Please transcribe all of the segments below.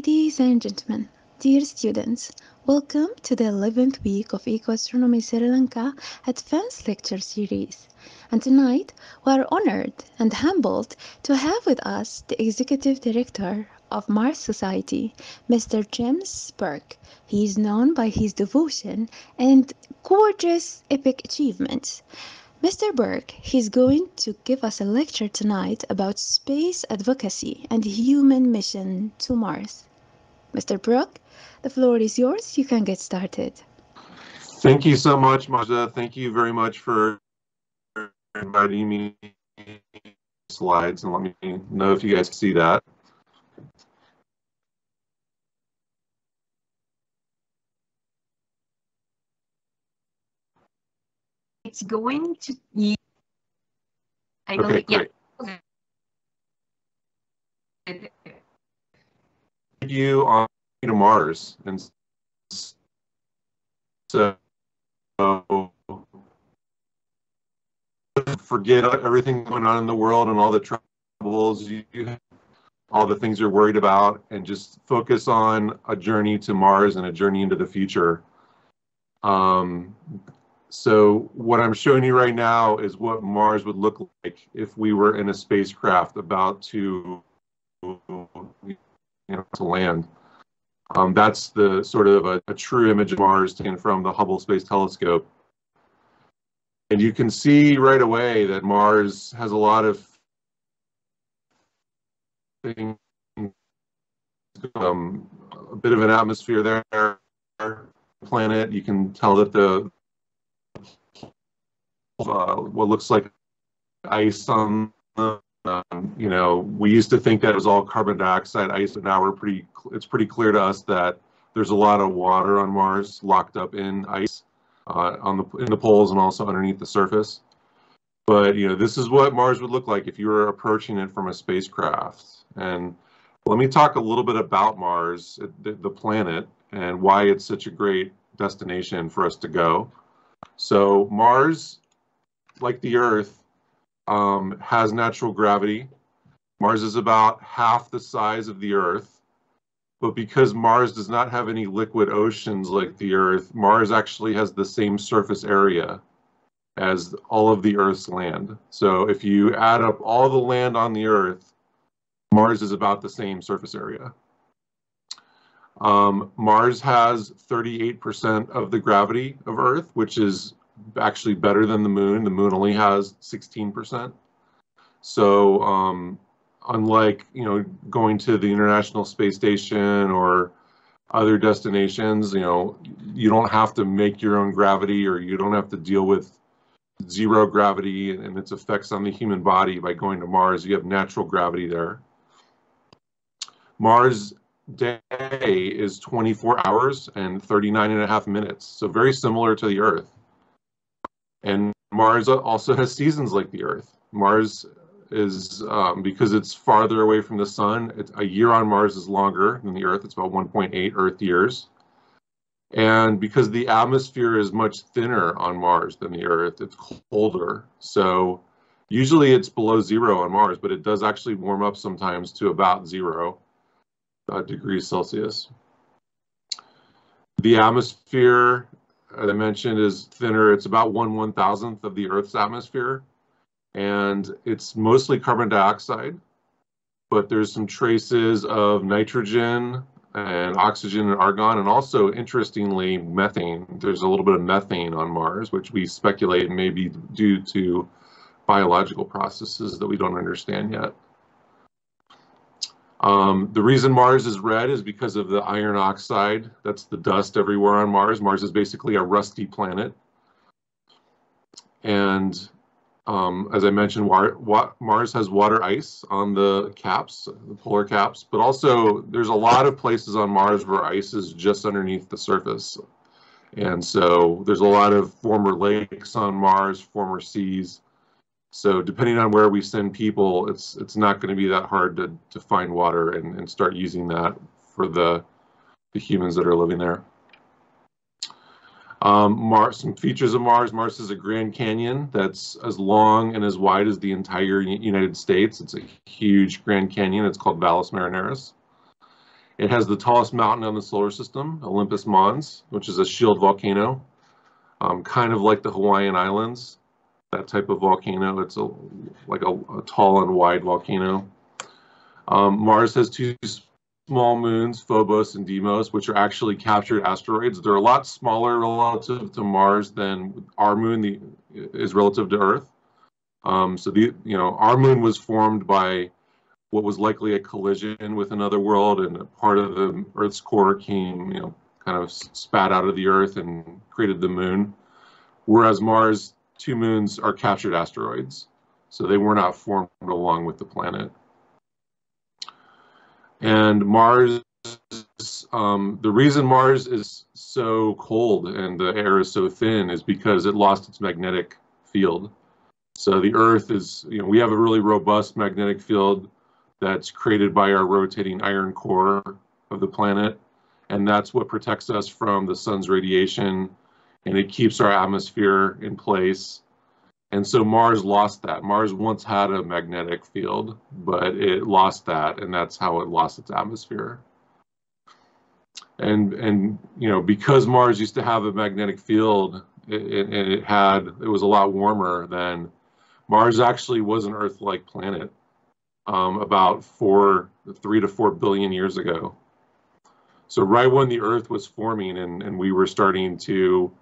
Ladies and gentlemen, dear students, welcome to the 11th week of Eco-Astronomy Sri Lanka Advanced Lecture Series. And tonight, we are honored and humbled to have with us the Executive Director of Mars Society, Mr. James Burk. He is known by his devotion and gorgeous epic achievements. Mr. Burk, he's going to give us a lecture tonight about space advocacy and human mission to Mars. Mr. Burk, the floor is yours. You can get started. Thank you so much, Majda. Thank you very much for inviting me slides and let me know if you guys see that. it's going to I Okay, believe, yeah. You on to Mars, and so forget everything going on in the world and all the troubles you, you all the things you're worried about, and just focus on a journey to Mars and a journey into the future. Um, so what I'm showing you right now is what Mars would look like if we were in a spacecraft about to, you know, to land. Um, that's the sort of a, a true image of Mars taken from the Hubble Space Telescope. And you can see right away that Mars has a lot of things, um, a bit of an atmosphere there, planet. You can tell that the uh, what looks like ice on the, um, you know, we used to think that it was all carbon dioxide ice, but now we're pretty, it's pretty clear to us that there's a lot of water on Mars locked up in ice uh, on the in the poles and also underneath the surface. But you know, this is what Mars would look like if you were approaching it from a spacecraft. And let me talk a little bit about Mars, the, the planet, and why it's such a great destination for us to go. So Mars like the Earth, um, has natural gravity. Mars is about half the size of the Earth, but because Mars does not have any liquid oceans like the Earth, Mars actually has the same surface area as all of the Earth's land. So if you add up all the land on the Earth, Mars is about the same surface area. Um, Mars has 38% of the gravity of Earth, which is actually better than the moon. The moon only has 16%. So um, unlike, you know, going to the International Space Station or other destinations, you know, you don't have to make your own gravity or you don't have to deal with zero gravity and its effects on the human body by going to Mars. You have natural gravity there. Mars day is 24 hours and 39 and a half minutes. So very similar to the Earth. And Mars also has seasons like the Earth. Mars is, um, because it's farther away from the sun, a year on Mars is longer than the Earth. It's about 1.8 Earth years. And because the atmosphere is much thinner on Mars than the Earth, it's colder. So usually it's below zero on Mars, but it does actually warm up sometimes to about zero uh, degrees Celsius. The atmosphere as I mentioned, is thinner. It's about one one thousandth of the Earth's atmosphere, and it's mostly carbon dioxide. But there's some traces of nitrogen and oxygen and argon, and also interestingly methane. There's a little bit of methane on Mars, which we speculate may be due to biological processes that we don't understand yet. Um, the reason Mars is red is because of the iron oxide. That's the dust everywhere on Mars. Mars is basically a rusty planet. And um, as I mentioned, Mars has water ice on the caps, the polar caps, but also there's a lot of places on Mars where ice is just underneath the surface. And so there's a lot of former lakes on Mars, former seas, so depending on where we send people, it's it's not going to be that hard to, to find water and, and start using that for the, the humans that are living there. Um, Mars, some features of Mars. Mars is a Grand Canyon that's as long and as wide as the entire United States. It's a huge Grand Canyon. It's called Valles Marineris. It has the tallest mountain on the solar system, Olympus Mons, which is a shield volcano, um, kind of like the Hawaiian Islands, that type of volcano. It's a like a, a tall and wide volcano. Um, Mars has two small moons, Phobos and Deimos, which are actually captured asteroids. They're a lot smaller relative to Mars than our moon the, is relative to Earth. Um, so the you know our moon was formed by what was likely a collision with another world, and a part of the Earth's core came you know kind of spat out of the Earth and created the moon. Whereas Mars, two moons are captured asteroids, so they were not formed along with the planet. And Mars, um, the reason Mars is so cold and the air is so thin is because it lost its magnetic field. So the Earth is, you know, we have a really robust magnetic field that's created by our rotating iron core of the planet. And that's what protects us from the sun's radiation and it keeps our atmosphere in place. And so Mars lost that. Mars once had a magnetic field, but it lost that, and that's how it lost its atmosphere. And and you know because Mars used to have a magnetic field, and it, it had it was a lot warmer than Mars. Actually, was an Earth-like planet um, about four, three to four billion years ago. So right when the Earth was forming, and and we were starting to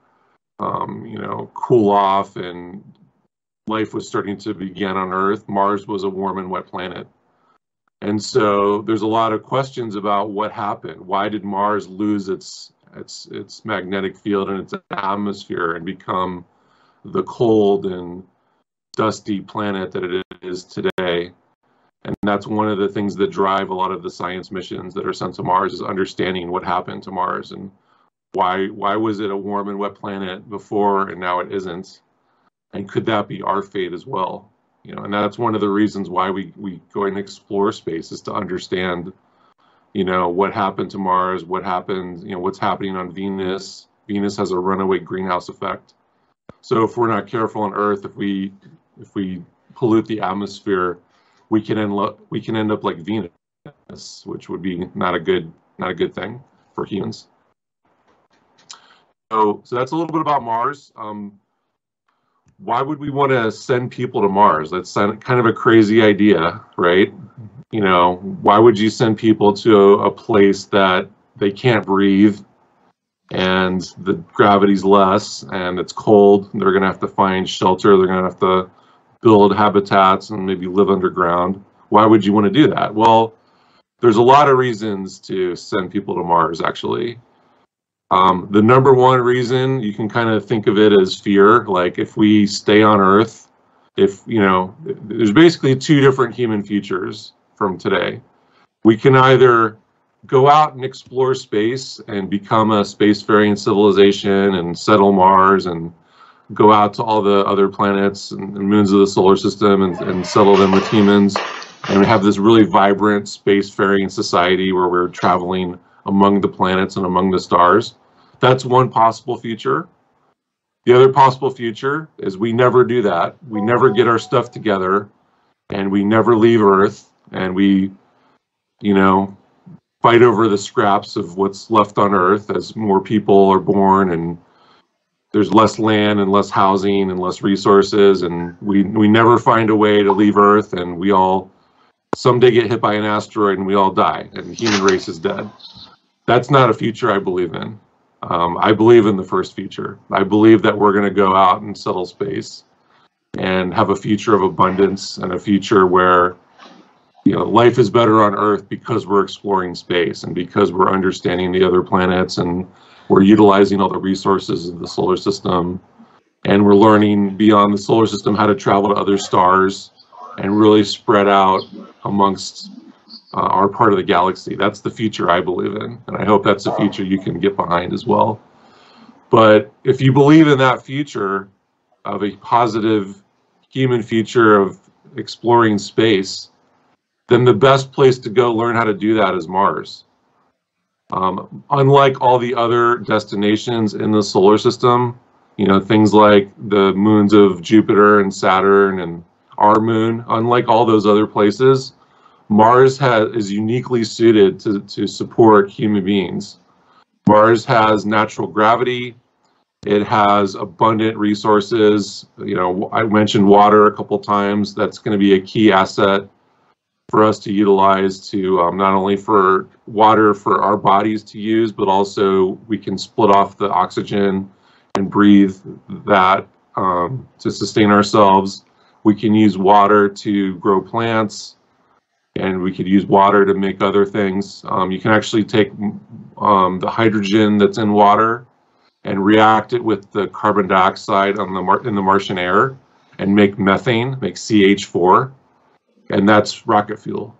um, you know, cool off and life was starting to begin on Earth. Mars was a warm and wet planet. And so there's a lot of questions about what happened. Why did Mars lose its its its magnetic field and its atmosphere and become the cold and dusty planet that it is today? And that's one of the things that drive a lot of the science missions that are sent to Mars is understanding what happened to Mars and why why was it a warm and wet planet before and now it isn't? And could that be our fate as well? You know, and that's one of the reasons why we we go and explore space is to understand, you know, what happened to Mars, what happened, you know, what's happening on Venus. Venus has a runaway greenhouse effect. So if we're not careful on Earth, if we if we pollute the atmosphere, we can end up we can end up like Venus, which would be not a good not a good thing for humans. So, that's a little bit about Mars. Um, why would we want to send people to Mars? That's kind of a crazy idea, right? You know, why would you send people to a, a place that they can't breathe and the gravity's less and it's cold? They're going to have to find shelter. They're going to have to build habitats and maybe live underground. Why would you want to do that? Well, there's a lot of reasons to send people to Mars, actually. Um, the number one reason you can kind of think of it as fear, like if we stay on Earth, if you know, there's basically two different human futures from today. We can either go out and explore space and become a spacefaring civilization and settle Mars and go out to all the other planets and, moons of the solar system and, and settle them with humans and have this really vibrant spacefaring society where we're traveling among the planets and among the stars. That's one possible future. The other possible future is we never do that. We never get our stuff together and we never leave Earth and we, you know, fight over the scraps of what's left on Earth as more people are born and there's less land and less housing and less resources and we we never find a way to leave Earth and we all someday get hit by an asteroid and we all die and the human race is dead that's not a future I believe in. Um, I believe in the first future. I believe that we're going to go out and settle space and have a future of abundance and a future where you know life is better on Earth because we're exploring space and because we're understanding the other planets and we're utilizing all the resources of the solar system and we're learning beyond the solar system how to travel to other stars and really spread out amongst uh, are part of the galaxy. That's the future I believe in, and I hope that's a future you can get behind as well. But if you believe in that future of a positive human future of exploring space, then the best place to go learn how to do that is Mars. Um, unlike all the other destinations in the solar system, you know, things like the moons of Jupiter and Saturn and our moon, unlike all those other places, Mars has, is uniquely suited to, to support human beings. Mars has natural gravity. It has abundant resources. You know, I mentioned water a couple times. That's going to be a key asset for us to utilize to um, not only for water for our bodies to use, but also we can split off the oxygen and breathe that um, to sustain ourselves. We can use water to grow plants and we could use water to make other things. Um, you can actually take um, the hydrogen that's in water and react it with the carbon dioxide on the Mar in the Martian air and make methane, make CH4 and that's rocket fuel.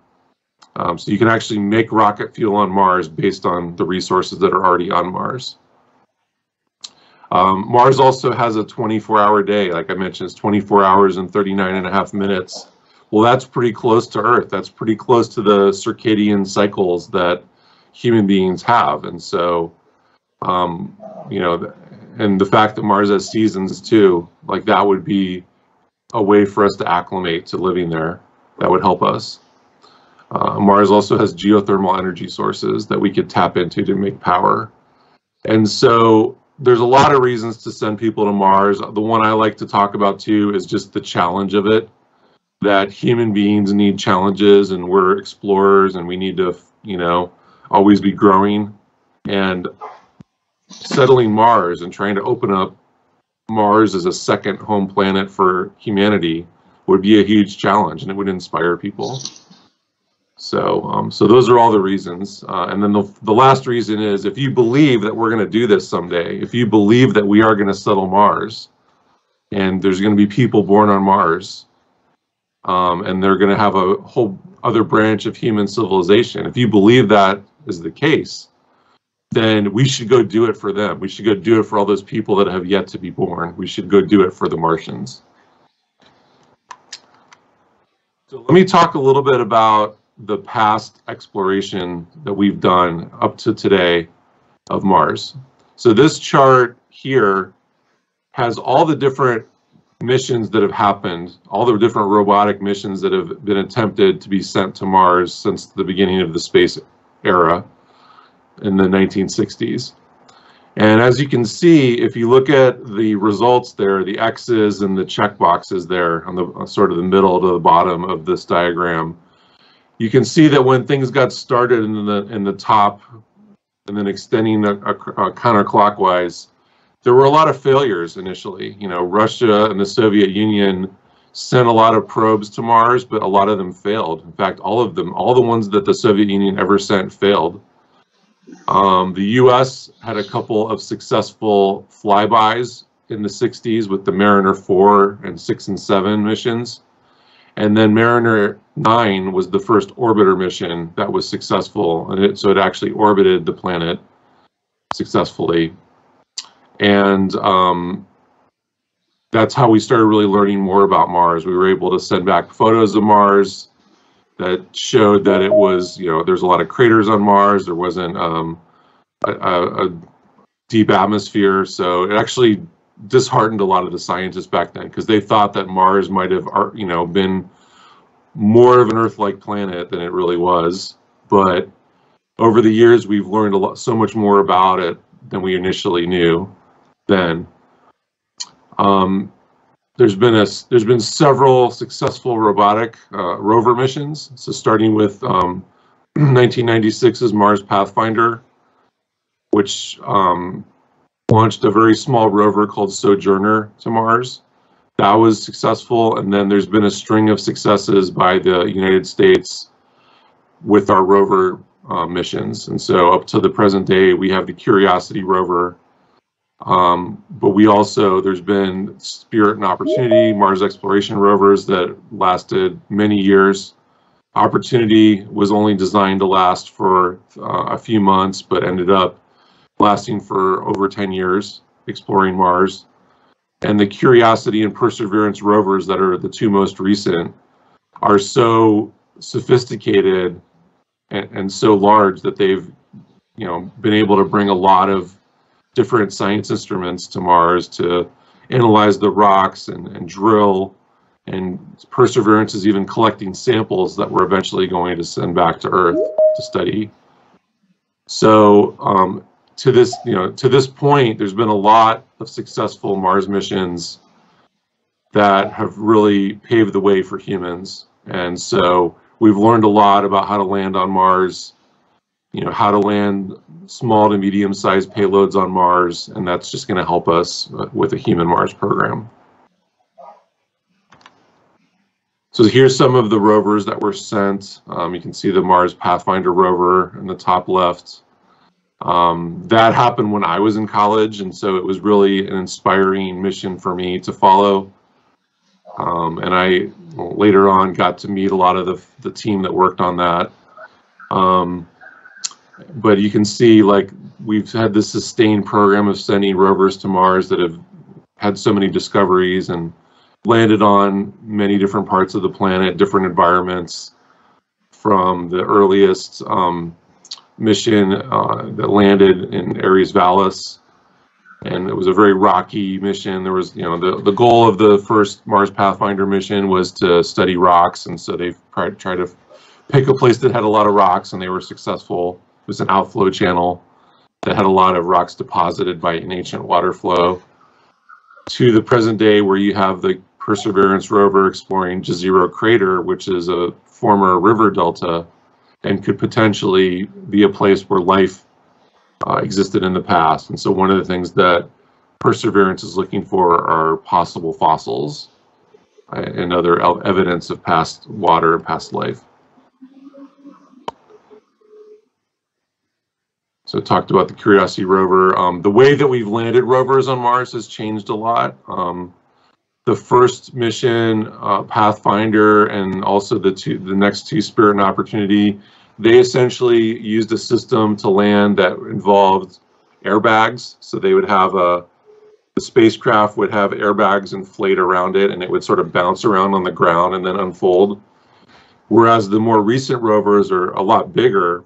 Um, so you can actually make rocket fuel on Mars based on the resources that are already on Mars. Um, Mars also has a 24 hour day, like I mentioned, it's 24 hours and 39 and a half minutes. Well, that's pretty close to Earth. That's pretty close to the circadian cycles that human beings have. And so, um, you know, and the fact that Mars has seasons too, like that would be a way for us to acclimate to living there that would help us. Uh, Mars also has geothermal energy sources that we could tap into to make power. And so there's a lot of reasons to send people to Mars. The one I like to talk about too is just the challenge of it, that human beings need challenges and we're explorers and we need to, you know, always be growing. And settling Mars and trying to open up Mars as a second home planet for humanity would be a huge challenge and it would inspire people. So, um, so those are all the reasons. Uh, and then the, the last reason is if you believe that we're going to do this someday, if you believe that we are going to settle Mars and there's going to be people born on Mars um, and they're going to have a whole other branch of human civilization, if you believe that is the case, then we should go do it for them. We should go do it for all those people that have yet to be born. We should go do it for the Martians. So let me talk a little bit about the past exploration that we've done up to today of Mars. So this chart here has all the different missions that have happened, all the different robotic missions that have been attempted to be sent to Mars since the beginning of the space era in the 1960s. And as you can see, if you look at the results there, the X's and the check boxes there on the uh, sort of the middle to the bottom of this diagram, you can see that when things got started in the in the top and then extending a, a, a counterclockwise, there were a lot of failures initially. You know, Russia and the Soviet Union sent a lot of probes to Mars, but a lot of them failed. In fact, all of them, all the ones that the Soviet Union ever sent failed. Um, the U.S. had a couple of successful flybys in the 60s with the Mariner 4 and 6 and 7 missions. And then Mariner 9 was the first orbiter mission that was successful. And it, so it actually orbited the planet successfully. And um, that's how we started really learning more about Mars. We were able to send back photos of Mars that showed that it was, you know, there's a lot of craters on Mars. There wasn't um, a, a, deep atmosphere. So it actually disheartened a lot of the scientists back then because they thought that Mars might have, you know, been more of an Earth-like planet than it really was. But over the years, we've learned a lot, so much more about it than we initially knew then. Um, there's been a there's been several successful robotic uh, rover missions. So starting with um, 1996's Mars Pathfinder, which um, launched a very small rover called Sojourner to Mars. That was successful, and then there's been a string of successes by the United States with our rover uh, missions. And so up to the present day, we have the Curiosity rover um, but we also, there's been Spirit and Opportunity, Mars exploration rovers that lasted many years. Opportunity was only designed to last for uh, a few months, but ended up lasting for over 10 years exploring Mars. And the Curiosity and Perseverance rovers that are the two most recent are so sophisticated and, and so large that they've you know been able to bring a lot of different science instruments to Mars to analyze the rocks and, and drill And Perseverance is even collecting samples that we're eventually going to send back to Earth to study. So um, to this, you know, to this point, there's been a lot of successful Mars missions that have really paved the way for humans. And so we've learned a lot about how to land on Mars, you know, how to land small to medium sized payloads on Mars, and that's just going to help us with a human Mars program. So here's some of the rovers that were sent. Um, you can see the Mars Pathfinder rover in the top left. Um, that happened when I was in college, and so it was really an inspiring mission for me to follow. Um, and I later on got to meet a lot of the, the team that worked on that. Um, but you can see like we've had this sustained program of sending rovers to Mars that have had so many discoveries and landed on many different parts of the planet, different environments, from the earliest um, mission uh, that landed in Ares Vallis. And it was a very rocky mission. There was, you know, the, the goal of the first Mars Pathfinder mission was to study rocks. And so they tried, tried to pick a place that had a lot of rocks and they were successful. Was an outflow channel that had a lot of rocks deposited by an ancient water flow to the present day where you have the Perseverance rover exploring Jezero Crater, which is a former river delta and could potentially be a place where life uh, existed in the past. And so one of the things that Perseverance is looking for are possible fossils uh, and other evidence of past water and past life. So talked about the Curiosity rover. Um, the way that we've landed rovers on Mars has changed a lot. Um, the first mission, uh, Pathfinder, and also the two, the next two, Spirit and Opportunity, they essentially used a system to land that involved airbags. So they would have a, the spacecraft would have airbags inflate around it, and it would sort of bounce around on the ground and then unfold. Whereas the more recent rovers are a lot bigger,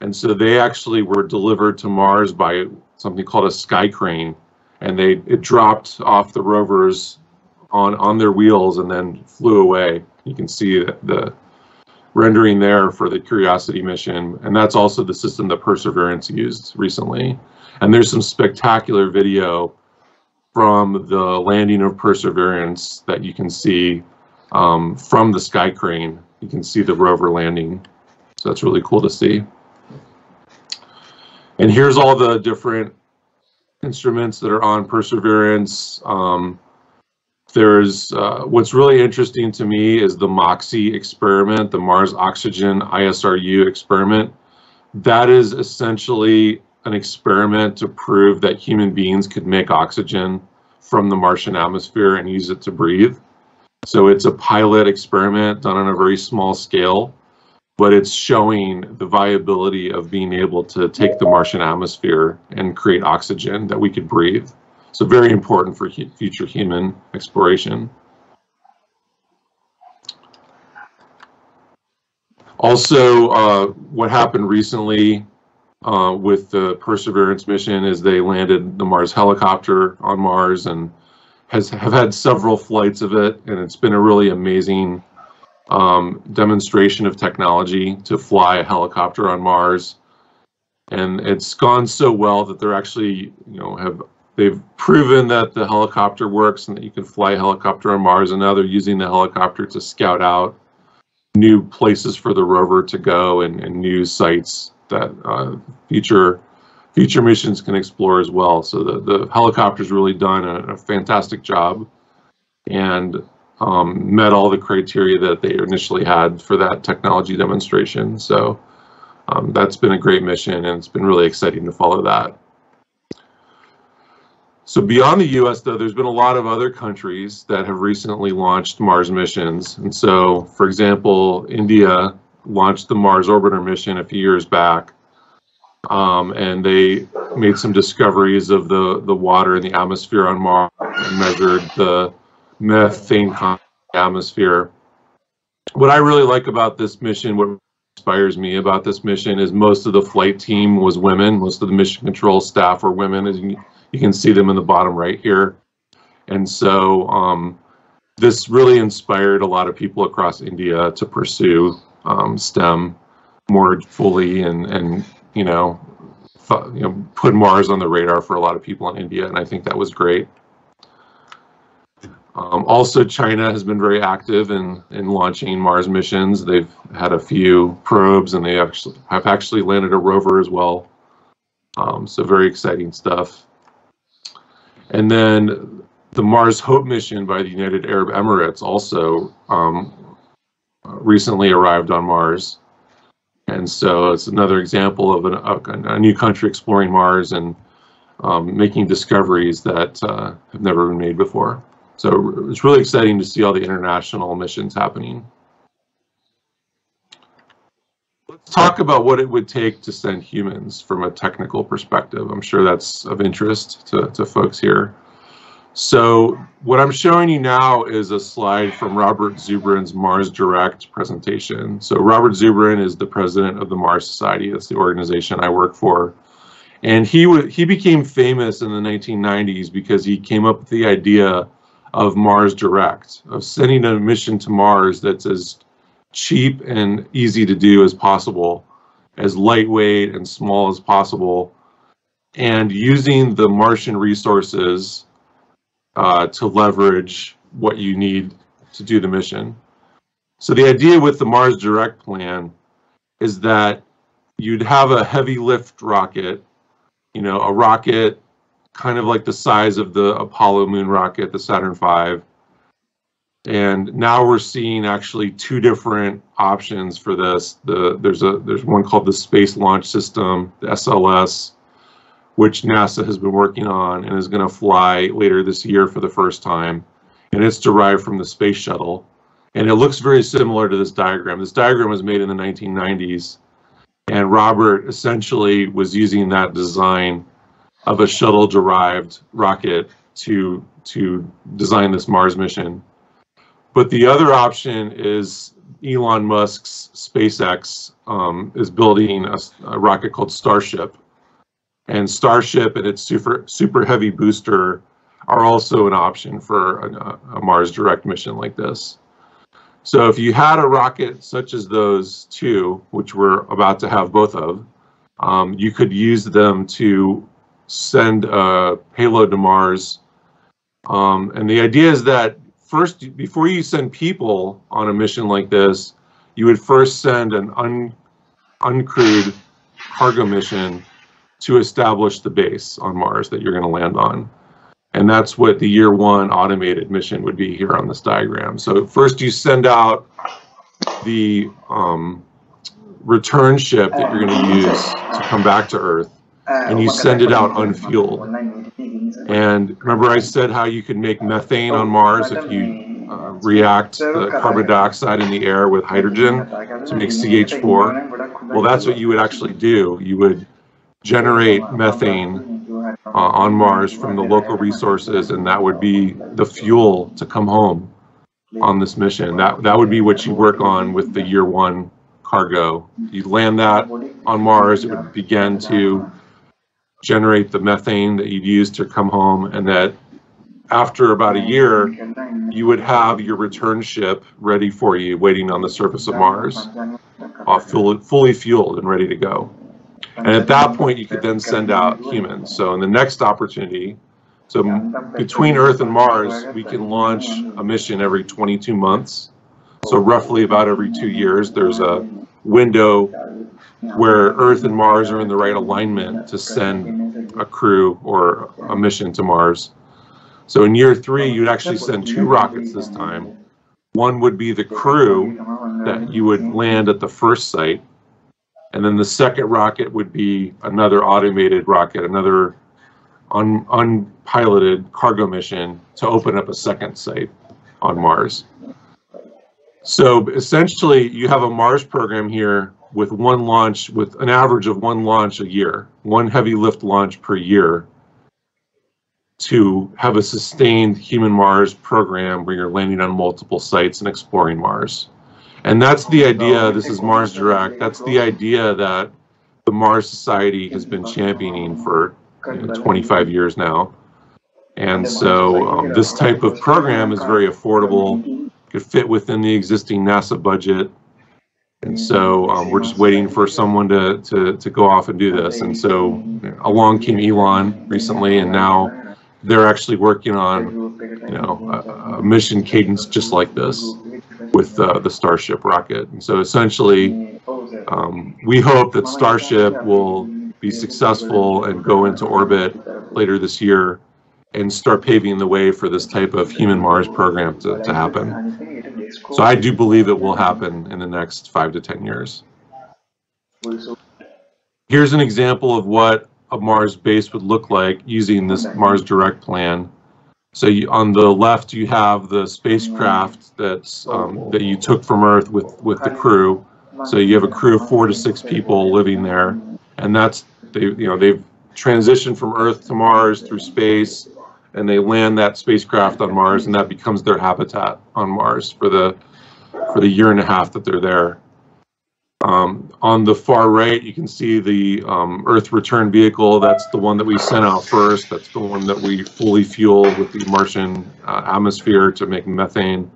and so they actually were delivered to Mars by something called a sky crane, and they it dropped off the rovers on on their wheels and then flew away. You can see the rendering there for the Curiosity mission, and that's also the system that Perseverance used recently. And there's some spectacular video from the landing of Perseverance that you can see um, from the sky crane. You can see the rover landing. So that's really cool to see. And here's all the different instruments that are on Perseverance. Um, there's uh, what's really interesting to me is the MOXIE experiment, the Mars Oxygen ISRU experiment. That is essentially an experiment to prove that human beings could make oxygen from the Martian atmosphere and use it to breathe. So it's a pilot experiment done on a very small scale, but it's showing the viability of being able to take the Martian atmosphere and create oxygen that we could breathe. So very important for future human exploration. Also, uh, what happened recently uh, with the Perseverance mission is they landed the Mars helicopter on Mars and has have had several flights of it, and it's been a really amazing um, demonstration of technology to fly a helicopter on Mars. And it's gone so well that they're actually, you know, have They've proven that the helicopter works and that you can fly a helicopter on Mars, and now they're using the helicopter to scout out new places for the rover to go and, and new sites that uh, future future missions can explore as well. So the, the helicopter's really done a, a fantastic job and um, met all the criteria that they initially had for that technology demonstration. So um, that's been a great mission and it's been really exciting to follow that. So beyond the US, though, there's been a lot of other countries that have recently launched Mars missions. And so, for example, India launched the Mars Orbiter mission a few years back. Um, and they made some discoveries of the, the water in the atmosphere on Mars and measured the methane atmosphere. What I really like about this mission, what inspires me about this mission is most of the flight team was women. Most of the mission control staff were women, as you you can see them in the bottom right here. And so um, this really inspired a lot of people across India to pursue um, STEM more fully and and you know, you know put Mars on the radar for a lot of people in India, and I think that was great. Um, also, China has been very active in, in launching Mars missions. They've had a few probes and they actually have actually landed a rover as well. Um, so very exciting stuff. And then the Mars Hope mission by the United Arab Emirates also um, recently arrived on Mars. And so it's another example of an, a, a new country exploring Mars and um, making discoveries that uh, have never been made before. So it's really exciting to see all the international missions happening. Let's talk about what it would take to send humans from a technical perspective. I'm sure that's of interest to, to folks here. So what I'm showing you now is a slide from Robert Zubrin's Mars Direct presentation. So Robert Zubrin is the president of the Mars Society. That's the organization I work for. And he, he became famous in the 1990s because he came up with the idea of Mars Direct, of sending a mission to Mars that's as cheap and easy to do as possible, as lightweight and small as possible, and using the Martian resources uh, to leverage what you need to do the mission. So the idea with the Mars Direct plan is that you'd have a heavy lift rocket, you know, a rocket kind of like the size of the Apollo moon rocket, the Saturn V. And now we're seeing actually two different options for this. The there's a there's one called the Space Launch System, the SLS, which NASA has been working on and is going to fly later this year for the first time. And it's derived from the space shuttle. And it looks very similar to this diagram. This diagram was made in the 1990s. And Robert essentially was using that design of a shuttle derived rocket to to design this Mars mission. But the other option is Elon Musk's SpaceX um, is building a, a, rocket called Starship, and Starship and its super super heavy booster are also an option for a, a Mars direct mission like this. So if you had a rocket such as those two, which we're about to have both of, um, you could use them to send a payload to Mars. Um, and the idea is that first, before you send people on a mission like this, you would first send an un, uncrewed cargo mission to establish the base on Mars that you're going to land on. And that's what the year one automated mission would be here on this diagram. So first you send out the um, return ship that you're going to use to come back to Earth and you send it out unfueled. And remember I said how you can make methane on Mars if you uh, react the carbon dioxide in the air with hydrogen to make CH4? Well, that's what you would actually do. You would generate methane uh, on Mars from the local resources, and that would be the fuel to come home on this mission. That, that would be what you work on with the year one cargo. You land that on Mars, it would begin to generate the methane that you'd use to come home and that after about a year, you would have your return ship ready for you, waiting on the surface of Mars, uh, fully, fully fueled and ready to go. And at that point, you could then send out humans. So in the next opportunity, so between Earth and Mars, we can launch a mission every 22 months. So roughly about every two years, there's a window where Earth and Mars are in the right alignment to send a crew or a mission to Mars. So in year three, you'd actually send two rockets this time. One would be the crew that you would land at the first site. And then the second rocket would be another automated rocket, another un unpiloted cargo mission to open up a second site on Mars. So essentially, you have a Mars program here with one launch, with an average of one launch a year, one heavy lift launch per year to have a sustained human Mars program where you're landing on multiple sites and exploring Mars. And that's the idea, this is Mars Direct, that's the idea that the Mars Society has been championing for you know, 25 years now. And so um, this type of program is very affordable, could fit within the existing NASA budget. And so um, we're just waiting for someone to, to, to go off and do this. And so along came Elon recently, and now they're actually working on, you know, a, a mission cadence just like this with uh, the Starship rocket. And so essentially, um, we hope that Starship will be successful and go into orbit later this year and start paving the way for this type of human Mars program to, to happen. So I do believe it will happen in the next five to 10 years. Here's an example of what a Mars base would look like using this Mars Direct plan. So you, on the left, you have the spacecraft that's um, that you took from Earth with with the crew. So you have a crew of four to six people living there, and that's they you know they've transitioned from Earth to Mars through space, and they land that spacecraft on Mars, and that becomes their habitat on Mars for the for the year and a half that they're there. Um, on the far right, you can see the um, Earth return vehicle. That's the one that we sent out first. That's the one that we fully fuel with the Martian uh, atmosphere to make methane.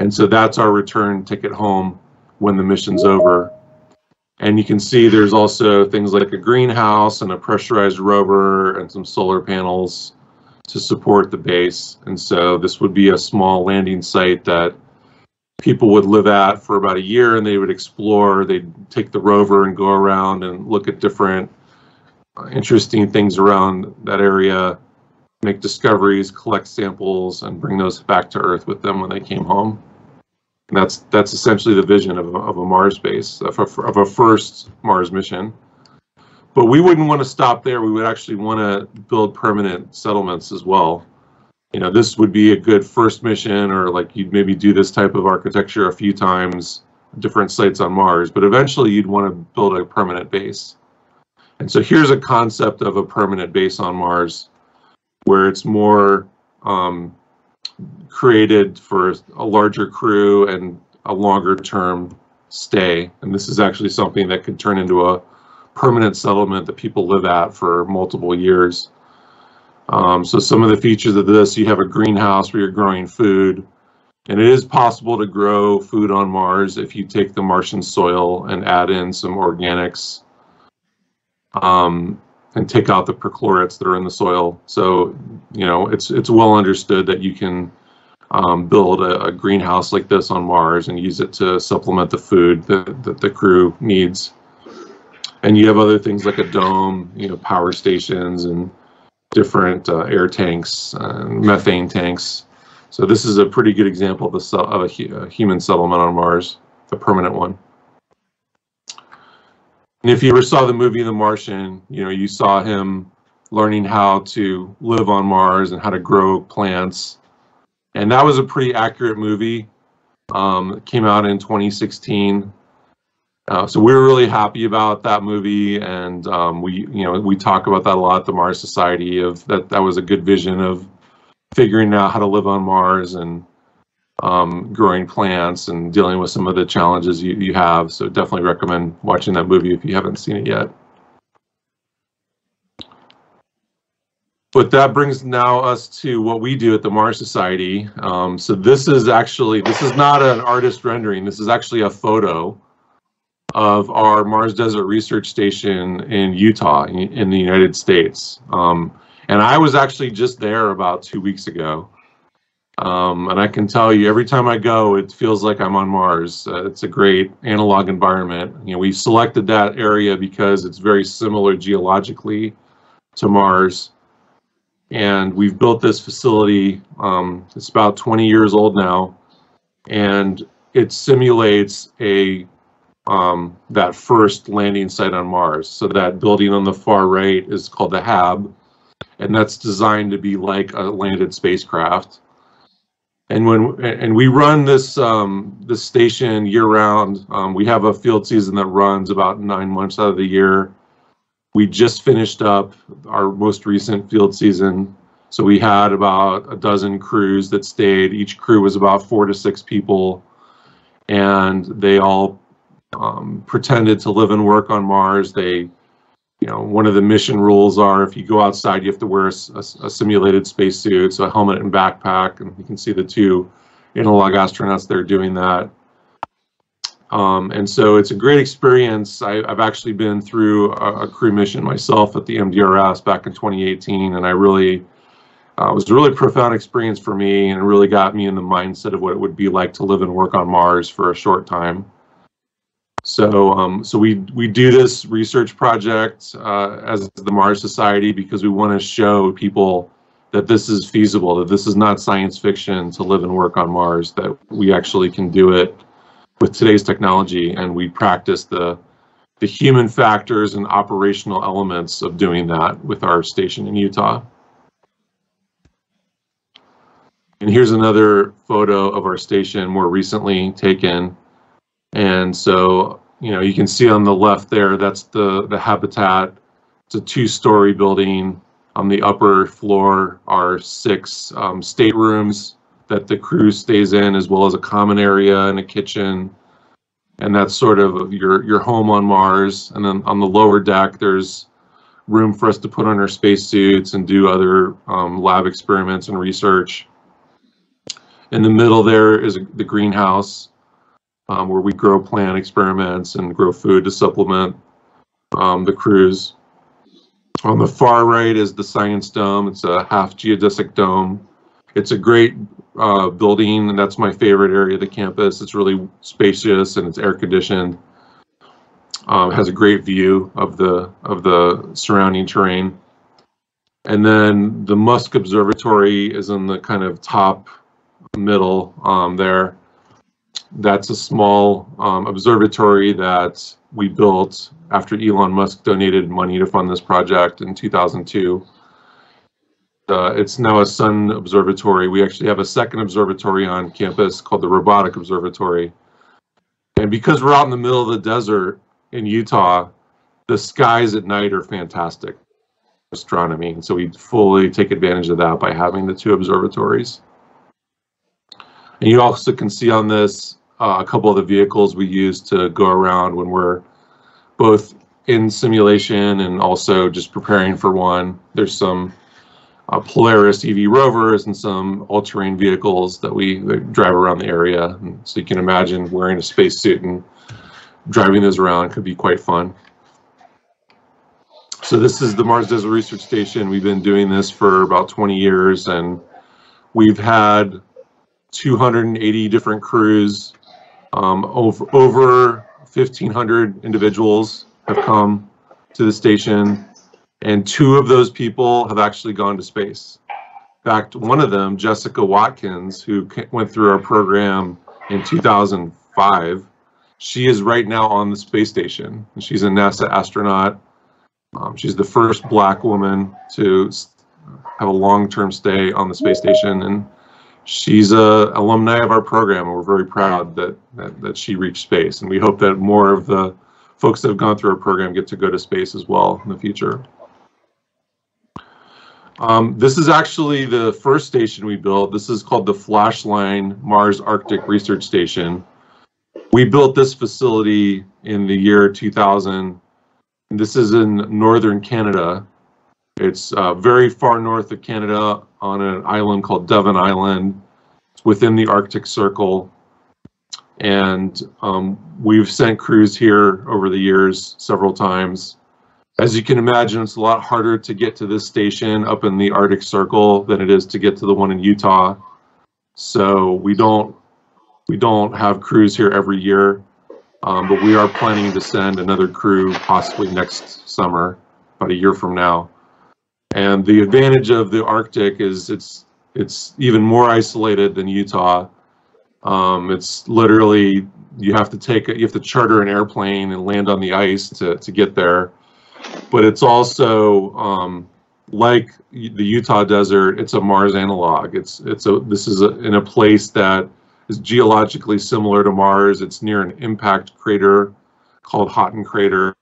And so that's our return ticket home when the mission's over. And you can see there's also things like a greenhouse and a pressurized rover and some solar panels to support the base. And so this would be a small landing site that people would live at for about a year and they would explore. They'd take the rover and go around and look at different uh, interesting things around that area, make discoveries, collect samples, and bring those back to Earth with them when they came home. And that's that's essentially the vision of, of a Mars base, of a, of a first Mars mission. But we wouldn't want to stop there. We would actually want to build permanent settlements as well you know, this would be a good first mission, or like you'd maybe do this type of architecture a few times, different sites on Mars, but eventually you'd want to build a permanent base. And so here's a concept of a permanent base on Mars where it's more um, created for a larger crew and a longer term stay. And this is actually something that could turn into a permanent settlement that people live at for multiple years. Um, so some of the features of this, you have a greenhouse where you're growing food. And it is possible to grow food on Mars if you take the Martian soil and add in some organics um, and take out the perchlorates that are in the soil. So, you know, it's it's well understood that you can um, build a, a, greenhouse like this on Mars and use it to supplement the food that, that the crew needs. And you have other things like a dome, you know, power stations and different uh, air tanks, and methane tanks. So this is a pretty good example of, a, of a, a human settlement on Mars, a permanent one. And if you ever saw the movie The Martian, you know, you saw him learning how to live on Mars and how to grow plants. And that was a pretty accurate movie. Um, it came out in 2016. Uh, so we are really happy about that movie, and um, we, you know, we talk about that a lot the Mars Society. Of that, that was a good vision of figuring out how to live on Mars and um, growing plants and dealing with some of the challenges you, you have. So definitely recommend watching that movie if you haven't seen it yet. But that brings now us to what we do at the Mars Society. Um, so this is actually, this is not an artist rendering. This is actually a photo of our Mars Desert Research Station in Utah, in, the United States. Um, and I was actually just there about two weeks ago. Um, and I can tell you, every time I go, it feels like I'm on Mars. Uh, it's a great analog environment. You know, we selected that area because it's very similar geologically to Mars. And we've built this facility. Um, it's about 20 years old now, and it simulates a um, that first landing site on Mars. So that building on the far right is called the HAB, and that's designed to be like a landed spacecraft. And when and we run this um, this station year round. Um, we have a field season that runs about nine months out of the year. We just finished up our most recent field season. So we had about a dozen crews that stayed. Each crew was about four to six people, and they all um, pretended to live and work on Mars. They you know, one of the mission rules are if you go outside, you have to wear a simulated spacesuit, so a helmet and backpack, and you can see the two analog astronauts there doing that. Um, and so it's a great experience. I, I've actually been through a, a crew mission myself at the MDRS back in 2018, and I really uh, it was a really profound experience for me, and it really got me in the mindset of what it would be like to live and work on Mars for a short time. So, um, so we we do this research project uh, as the Mars Society because we want to show people that this is feasible, that this is not science fiction to live and work on Mars, that we actually can do it with today's technology, and we practice the the human factors and operational elements of doing that with our station in Utah. And here's another photo of our station more recently taken. And so, you know, you can see on the left there, that's the, the habitat. It's a two-story building. On the upper floor are six um, staterooms that the crew stays in, as well as a common area and a kitchen. And that's sort of your, your home on Mars. And then on the lower deck, there's room for us to put on our spacesuits and do other um, lab experiments and research. In the middle there is the greenhouse um, where we grow plant experiments and grow food to supplement um, the crews. On the far right is the science dome. It's a half geodesic dome. It's a great uh, building, and that's my favorite area of the campus. It's really spacious and it's air conditioned. Um, has a great view of the of the surrounding terrain. And then the Musk Observatory is in the kind of top middle um, there. That's a small um, observatory that we built after Elon Musk donated money to fund this project in 2002. Uh, it's now a sun observatory. We actually have a second observatory on campus called the Robotic Observatory. And because we're out in the middle of the desert in Utah, the skies at night are fantastic astronomy. And so we fully take advantage of that by having the two observatories. And you also can see on this uh, a couple of the vehicles we use to go around when we're both in simulation and also just preparing for one. There's some uh, Polaris EV rovers and some all-terrain vehicles that we that drive around the area. And so you can imagine wearing a spacesuit and driving those around could be quite fun. So this is the Mars Desert Research Station. We've been doing this for about 20 years and we've had 280 different crews. Um, over, over 1,500 individuals have come to the station, and two of those people have actually gone to space. In fact, one of them, Jessica Watkins, who went through our program in 2005, she is right now on the space station. She's a NASA astronaut. Um, she's the first Black woman to have a long-term stay on the space station, and she's a alumni of our program and we're very proud that, that that she reached space. And we hope that more of the folks that have gone through our program get to go to space as well in the future. Um, this is actually the first station we built. This is called the flashline mars arctic research station. We built this facility in the year 2000 and this is in northern canada. It's uh, very far north of Canada on an island called Devon Island. It's within the Arctic Circle. And um, we've sent crews here over the years several times. As you can imagine, it's a lot harder to get to this station up in the Arctic Circle than it is to get to the one in Utah. So we don't we don't have crews here every year, um, but we are planning to send another crew possibly next summer, about a year from now. And the advantage of the Arctic is it's it's even more isolated than Utah. Um, it's literally you have to take you have to charter an airplane and land on the ice to to get there. But it's also um, like the Utah desert. It's a Mars analog. It's it's a this is a, in a place that is geologically similar to Mars. It's near an impact crater called Haughton Crater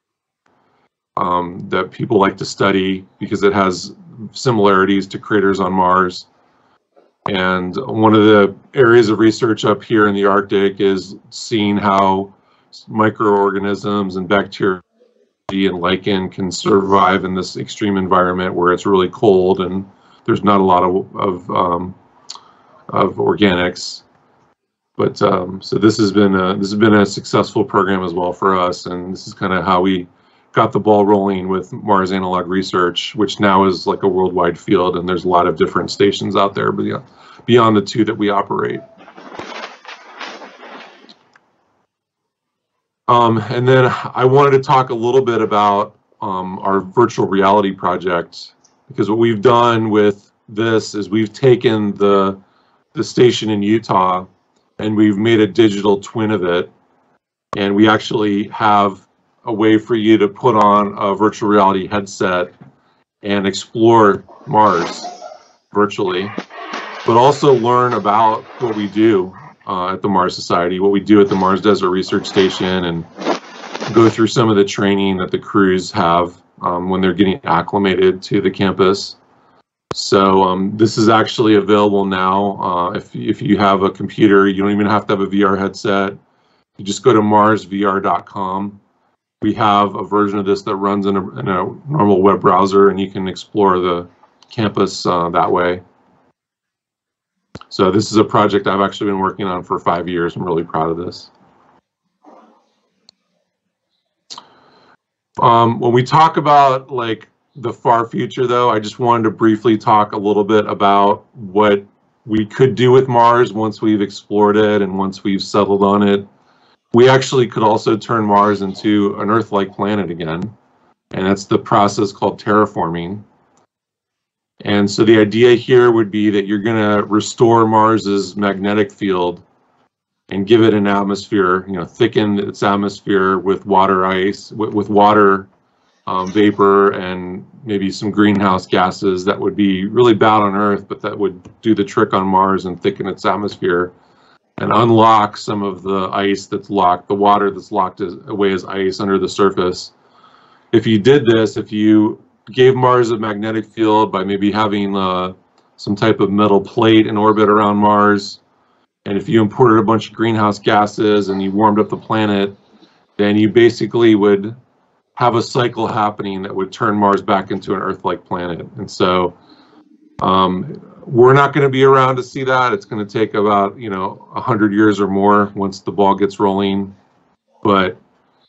um, that people like to study because it has similarities to craters on Mars. And one of the areas of research up here in the Arctic is seeing how microorganisms and bacteria and lichen can survive in this extreme environment where it's really cold and there's not a lot of of, um, of organics. But um, so this has been a, this has been a successful program as well for us, and this is kind of how we got the ball rolling with Mars analog research, which now is like a worldwide field, and there's a lot of different stations out there beyond beyond the two that we operate. Um, and then I wanted to talk a little bit about um, our virtual reality project because what we've done with this is we've taken the the station in Utah and we've made a digital twin of it and we actually have a way for you to put on a virtual reality headset and explore Mars virtually but also learn about what we do uh, at the Mars Society, what we do at the Mars Desert Research Station, and go through some of the training that the crews have um, when they're getting acclimated to the campus. So um, this is actually available now. Uh, if, if you have a computer, you don't even have to have a VR headset. You just go to marsvr.com. We have a version of this that runs in a, in a normal web browser, and you can explore the campus uh, that way. So this is a project I've actually been working on for five years. I'm really proud of this. Um, when we talk about like the far future though, I just wanted to briefly talk a little bit about what we could do with Mars once we've explored it and once we've settled on it. We actually could also turn Mars into an Earth-like planet again. And that's the process called terraforming. And so the idea here would be that you're going to restore Mars's magnetic field and give it an atmosphere, you know, thicken its atmosphere with water ice, with, with water um, vapor and maybe some greenhouse gases that would be really bad on Earth, but that would do the trick on Mars and thicken its atmosphere and unlock some of the ice that's locked, the water that's locked as, away as ice under the surface. If you did this, if you gave Mars a magnetic field by maybe having uh, some type of metal plate in orbit around Mars. And if you imported a bunch of greenhouse gases and you warmed up the planet, then you basically would have a cycle happening that would turn Mars back into an Earth-like planet. And so um, we're not going to be around to see that. It's going to take about, you know, 100 years or more once the ball gets rolling. But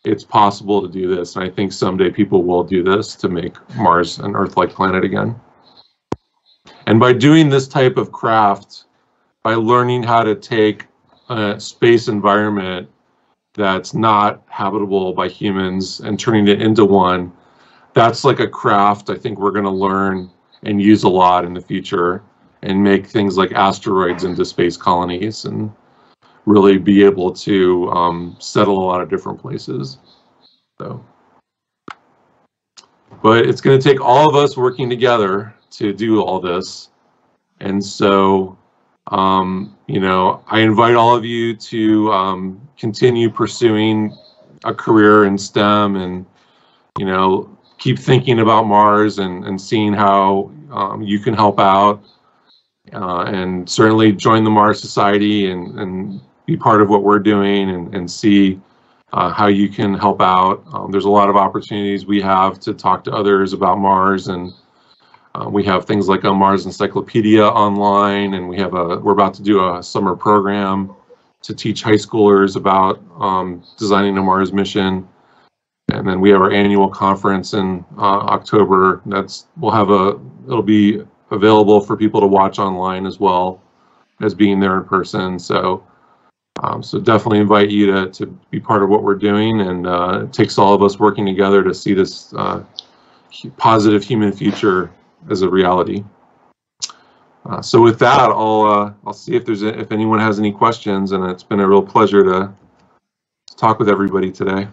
it's possible to do this. And I think someday people will do this to make Mars an Earth-like planet again. And by doing this type of craft, by learning how to take a space environment that's not habitable by humans and turning it into one, that's like a craft I think we're going to learn and use a lot in the future and make things like asteroids into space colonies and really be able to um, settle a lot of different places. So, but it's going to take all of us working together to do all this. And so, um, you know, I invite all of you to um, continue pursuing a career in STEM and, you know, keep thinking about Mars and, and seeing how um, you can help out. Uh, and certainly join the Mars Society and, and be part of what we're doing and, and see uh, how you can help out. Um, there's a lot of opportunities we have to talk to others about Mars and uh, we have things like a Mars Encyclopedia online and we have a, we're about to do a summer program to teach high schoolers about um, designing a Mars mission. And then we have our annual conference in uh, October. That's, we'll have a, it'll be available for people to watch online as well as being there in person. So um, so definitely invite you to, to be part of what we're doing and uh, it takes all of us working together to see this uh, positive human future as a reality. Uh, so with that, I'll uh, I'll see if there's a, if anyone has any questions, and it's been a real pleasure to talk with everybody today.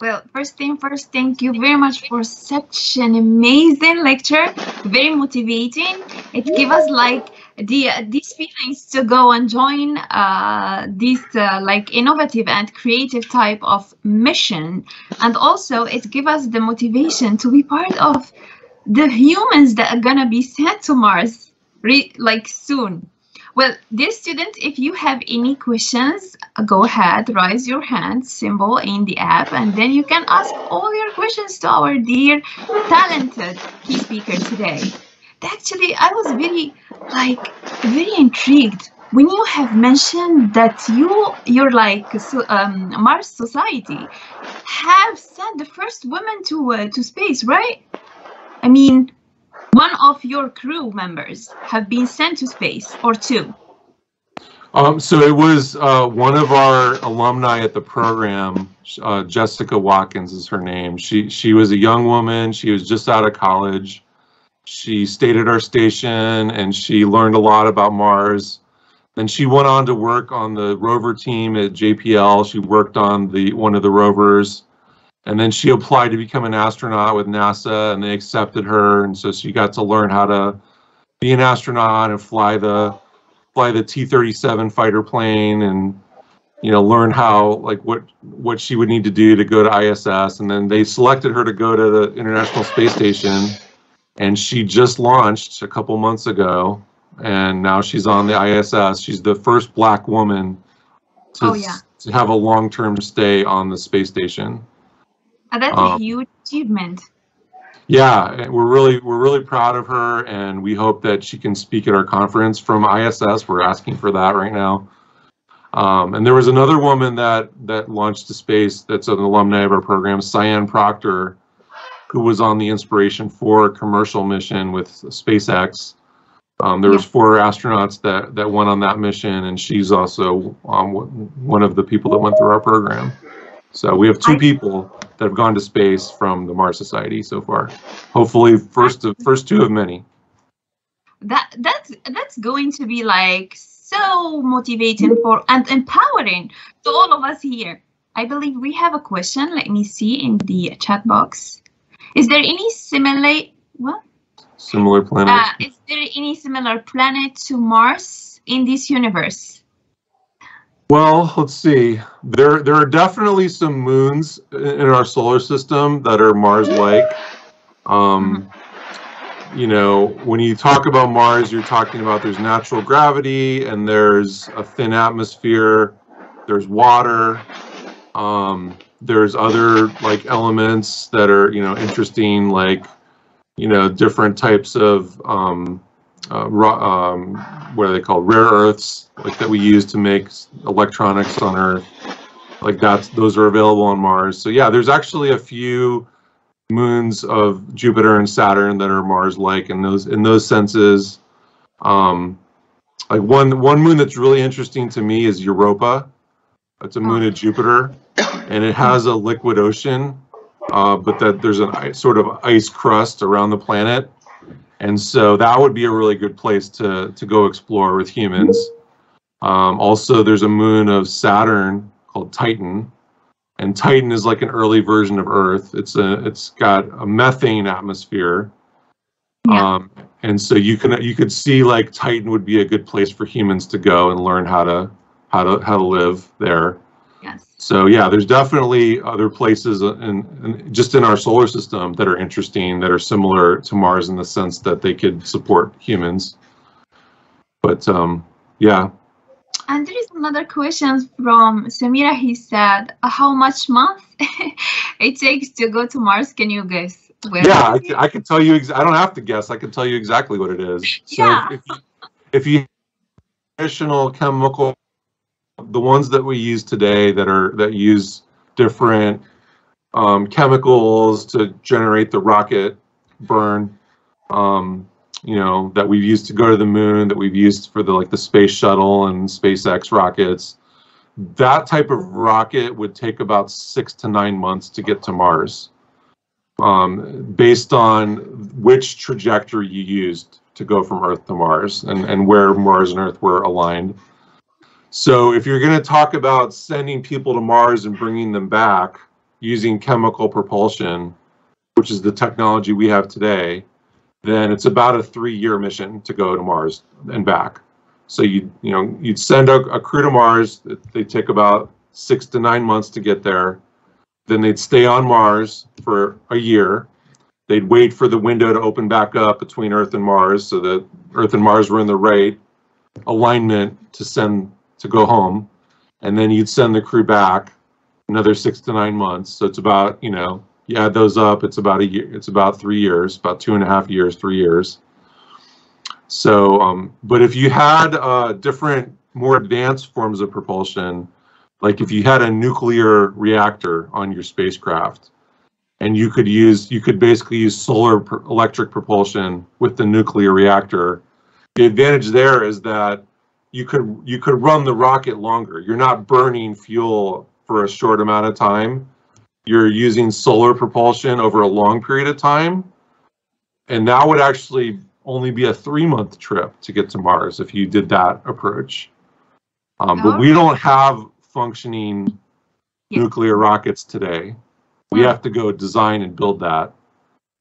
Well, first thing first, thank you very much for such an amazing lecture. Very motivating. It gives us like the these feelings to go and join uh, this uh, like innovative and creative type of mission, and also it gives us the motivation to be part of the humans that are gonna be sent to Mars, like soon. Well, dear students, if you have any questions, go ahead, raise your hand symbol in the app, and then you can ask all your questions to our dear talented key speaker today. Actually, I was very, like, very intrigued when you have mentioned that you, you're like um, Mars Society, have sent the first woman to uh, to space, right? I mean, one of your crew members have been sent to space, or two. Um, so it was uh, one of our alumni at the program, uh, Jessica Watkins is her name. She she was a young woman. She was just out of college. She stayed at our station and she learned a lot about Mars. Then she went on to work on the rover team at JPL. She worked on the one of the rovers. And then she applied to become an astronaut with NASA and they accepted her. And so she got to learn how to be an astronaut and fly the fly the T-37 fighter plane and you know learn how like what what she would need to do to go to ISS and then they selected her to go to the International Space Station and she just launched a couple months ago and now she's on the ISS. She's the first black woman to, Oh, yeah. to have a long-term stay on the space station. Uh, that's a Um, huge achievement. Yeah, we're really we're really proud of her, and we hope that she can speak at our conference from ISS. We're asking for that right now. Um, and there was another woman that that launched to space. That's an alumni of our program, Sian Proctor, who was on the Inspiration 4 commercial mission with SpaceX. Um, there was four astronauts that that went on that mission, and she's also um, one of the people that went through our program. So we have two people that have gone to space from the Mars Society so far. Hopefully, first of first two of many. That that's that's going to be like so motivating for and empowering to all of us here. I believe we have a question. Let me see in the chat box. Is there any similar what? Similar planet. Uh, is there any similar planet to Mars in this universe? Well, let's see. There there are definitely some moons in our solar system that are Mars-like. Um, you know, when you talk about Mars, you're talking about there's natural gravity and there's a thin atmosphere, there's water, um, there's other like elements that are you know interesting, like you know different types of um, uh, ro- um, what are they called? Rare earths like that we use to make electronics on earth. Like that's those are available on mars. So yeah there's actually a few moons of jupiter and saturn that are mars like in those in those senses. Um like one one moon that's really interesting to me is europa. It's a moon of jupiter and it has a liquid ocean uh, but that there's an ice, sort of ice crust around the planet and so that would be a really good place to to go explore with humans. Um, also, there's a moon of Saturn called Titan, and Titan is like an early version of Earth. It's a it's got a methane atmosphere, Yeah. um, and so you can you could see like Titan would be a good place for humans to go and learn how to how to how to live there. So yeah, there's definitely other places in, in just in our solar system that are interesting that are similar to Mars in the sense that they could support humans. But um, yeah, And there is another question from Samira. He said, "How much month it takes to go to Mars? Can you guess?" Where yeah, I can tell you. Ex- I don't have to guess. I can tell you exactly what it is. So Yeah. if, you, if you traditional chemical, the ones that we use today that are that use different um, chemicals to generate the rocket burn, um, you know, that we've used to go to the moon, that we've used for the like the space shuttle and SpaceX rockets. That type of rocket would take about six to nine months to get to Mars um, based on which trajectory you used to go from Earth to Mars and, and where Mars and Earth were aligned. So if you're going to talk about sending people to Mars and bringing them back using chemical propulsion, which is the technology we have today, then it's about a three-year mission to go to Mars and back. So you you know you'd send a, a crew to Mars. They take about six to nine months to get there. Then they'd stay on Mars for a year. They'd wait for the window to open back up between Earth and Mars, so that Earth and Mars were in the right alignment to send to go home, and then you'd send the crew back another six to nine months. So it's about you know you add those up, it's about a year. It's about three years, about two and a half years, three years. So, um, but if you had uh, different, more advanced forms of propulsion, like if you had a nuclear reactor on your spacecraft, and you could use, you could basically use solar electric propulsion with the nuclear reactor. The advantage there is that you could you could run the rocket longer. You're not burning fuel for a short amount of time. You're using solar propulsion over a long period of time, and that would actually only be a three month trip to get to Mars if you did that approach. Um, but we don't have functioning Yeah. nuclear rockets today. We have to go design and build that.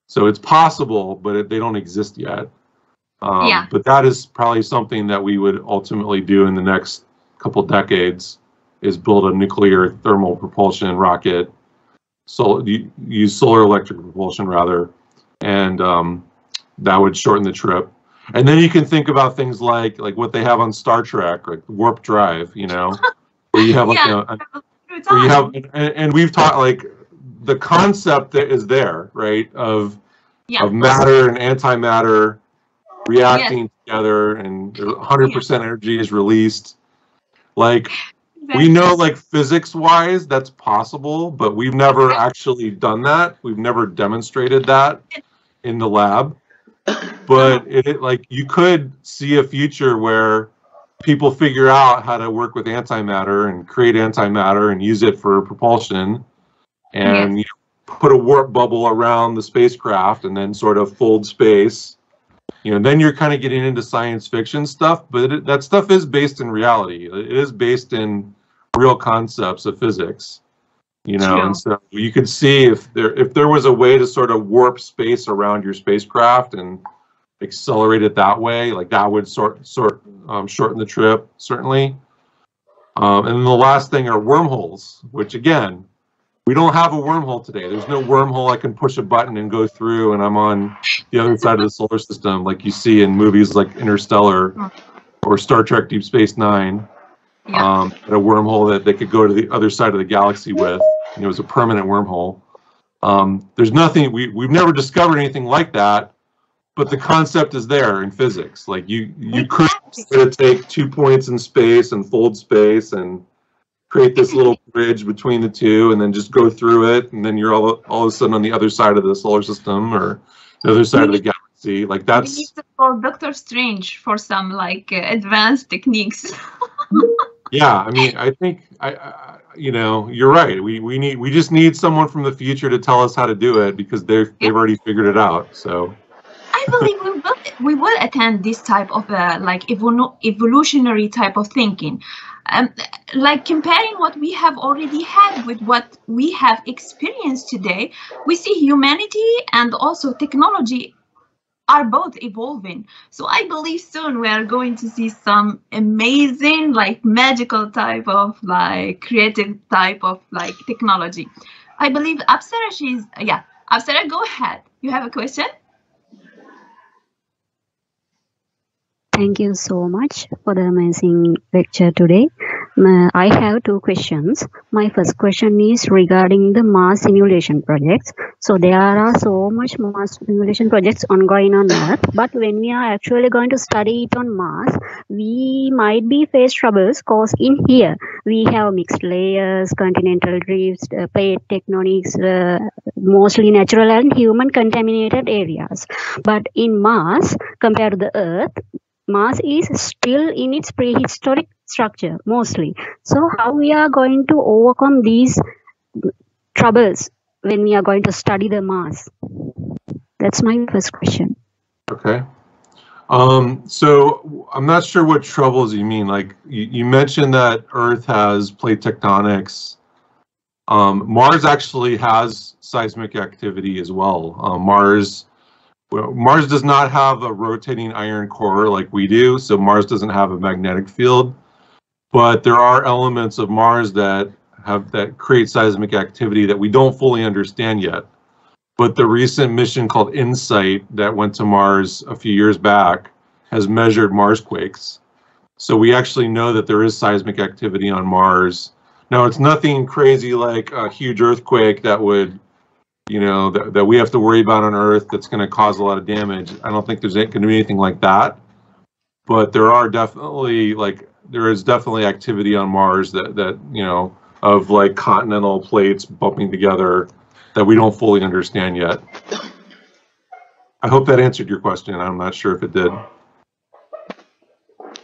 So it's possible, but it, they don't exist yet. Um, Yeah. But that is probably something that we would ultimately do in the next couple decades is build a nuclear thermal propulsion rocket, so you use solar electric propulsion rather, and um, that would shorten the trip. And then you can think about things like like what they have on Star Trek, like warp drive, you know, where you have like Yeah. a, Through where you have and, and we've taught like the concept that is there, right, of yeah. of matter and antimatter reacting together and 100% energy is released. Like we know like physics wise that's possible, but we've never actually done that. We've never demonstrated that in the lab. But uh-huh. it, it like you could see a future where people figure out how to work with antimatter and create antimatter and use it for propulsion and you know, put a warp bubble around the spacecraft and then sort of fold space you know then you're kind of getting into science fiction stuff but it, that stuff is based in reality it is based in real concepts of physics you know True. and so you could see if there if there was a way to sort of warp space around your spacecraft and accelerate it that way like that would sort sort um, shorten the trip certainly um, and then the last thing are wormholes which again we don't have a wormhole today there's no wormhole i can push a button and go through and i'm on the other side of the solar system like you see in movies like interstellar or star trek deep space nine Yeah. um, a wormhole that they could go to the other side of the galaxy with and it was a permanent wormhole um, there's nothing we, we've never discovered anything like that but the concept is there in physics like you you could Exactly. sort of take two points in space and fold space and create this little bridge between the two and then just go through it and then you're all, all of a sudden on the other side of the solar system or the other side of the galaxy like We need that's call Doctor Strange for some like uh, advanced techniques. yeah i mean i think I, I you know you're right we we need we just need someone from the future to tell us how to do it because they've they've already figured it out so I believe we will we will attend this type of uh, like evolu- evolutionary type of thinking. Um, like comparing what we have already had with what we have experienced today, we see humanity and also technology are both evolving. So I believe soon we are going to see some amazing, like magical type of like creative type of like technology. I believe Apsara, she's yeah. Apsara, go ahead. You have a question? Thank you so much for the amazing lecture today. Uh, I have two questions. My first question is regarding the Mars simulation projects. So there are so much Mars simulation projects ongoing on Earth, but when we are actually going to study it on Mars, we might be face troubles because in here we have mixed layers, continental drifts, uh, plate tectonics, uh, mostly natural and human contaminated areas. But in Mars, compared to the Earth, Mars is still in its prehistoric structure mostly. So how we are going to overcome these troubles when we are going to study the Mars? That's my first question. Okay. Um, so I'm not sure what troubles you mean. Like you, you mentioned that Earth has plate tectonics. Um, Mars actually has seismic activity as well. Um, Mars, Mars does not have a rotating iron core like we do, so Mars doesn't have a magnetic field. But there are elements of Mars that have that create seismic activity that we don't fully understand yet but the recent mission called InSight that went to Mars a few years back has measured Mars quakes. So we actually know that there is seismic activity on Mars. Now it's nothing crazy like a huge earthquake that would, you know, that, that we have to worry about on Earth that's going to cause a lot of damage. I don't think there's going to be anything like that. But there are definitely like there is definitely activity on Mars that that you know of like continental plates bumping together that we don't fully understand yet. I hope that answered your question. I'm not sure if it did.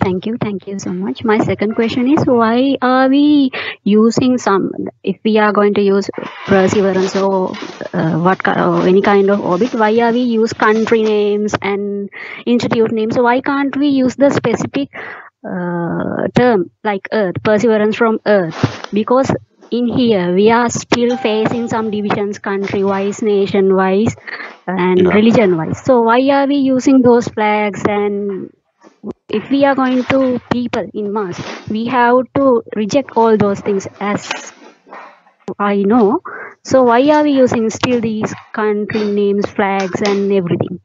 Thank you. Thank you so much. My second question is why are we using some, if we are going to use perseverance or uh, what or any kind of orbit, why are we use country names and institute names? So why can't we use the specific uh, term like Earth, perseverance from Earth? Because in here we are still facing some divisions country wise, nation wise, and Yeah. religion wise. So why are we using those flags and if we are going to people in mass, we have to reject all those things as I know. So why are we using still these country names, flags, and everything?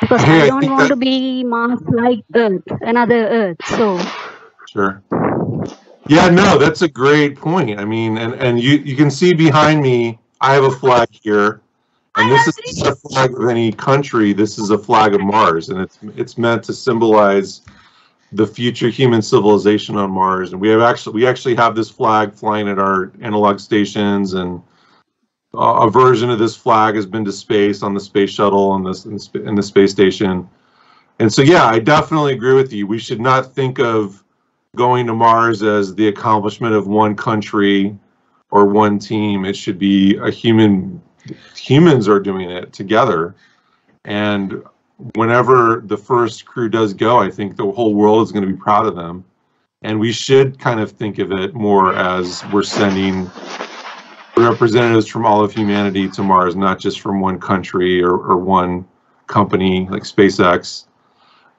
Because Hey, I I don't think want that- to be Mars like Earth, another Earth. So Sure. Yeah, no, that's a great point. I mean, and and you you can see behind me, I have a flag here, and this is not a flag of any country. This is a flag of Mars, and it's it's meant to symbolize the future human civilization on Mars. And we have actually we actually have this flag flying at our analog stations, and uh, a version of this flag has been to space on the space shuttle and this in the space station. And so, yeah, I definitely agree with you. We should not think of going to Mars as the accomplishment of one country or one team. It should be a human. Humans are doing it together, and whenever the first crew does go, I think the whole world is going to be proud of them. And we should kind of think of it more as we're sending representatives from all of humanity to Mars, not just from one country or, or one company like SpaceX.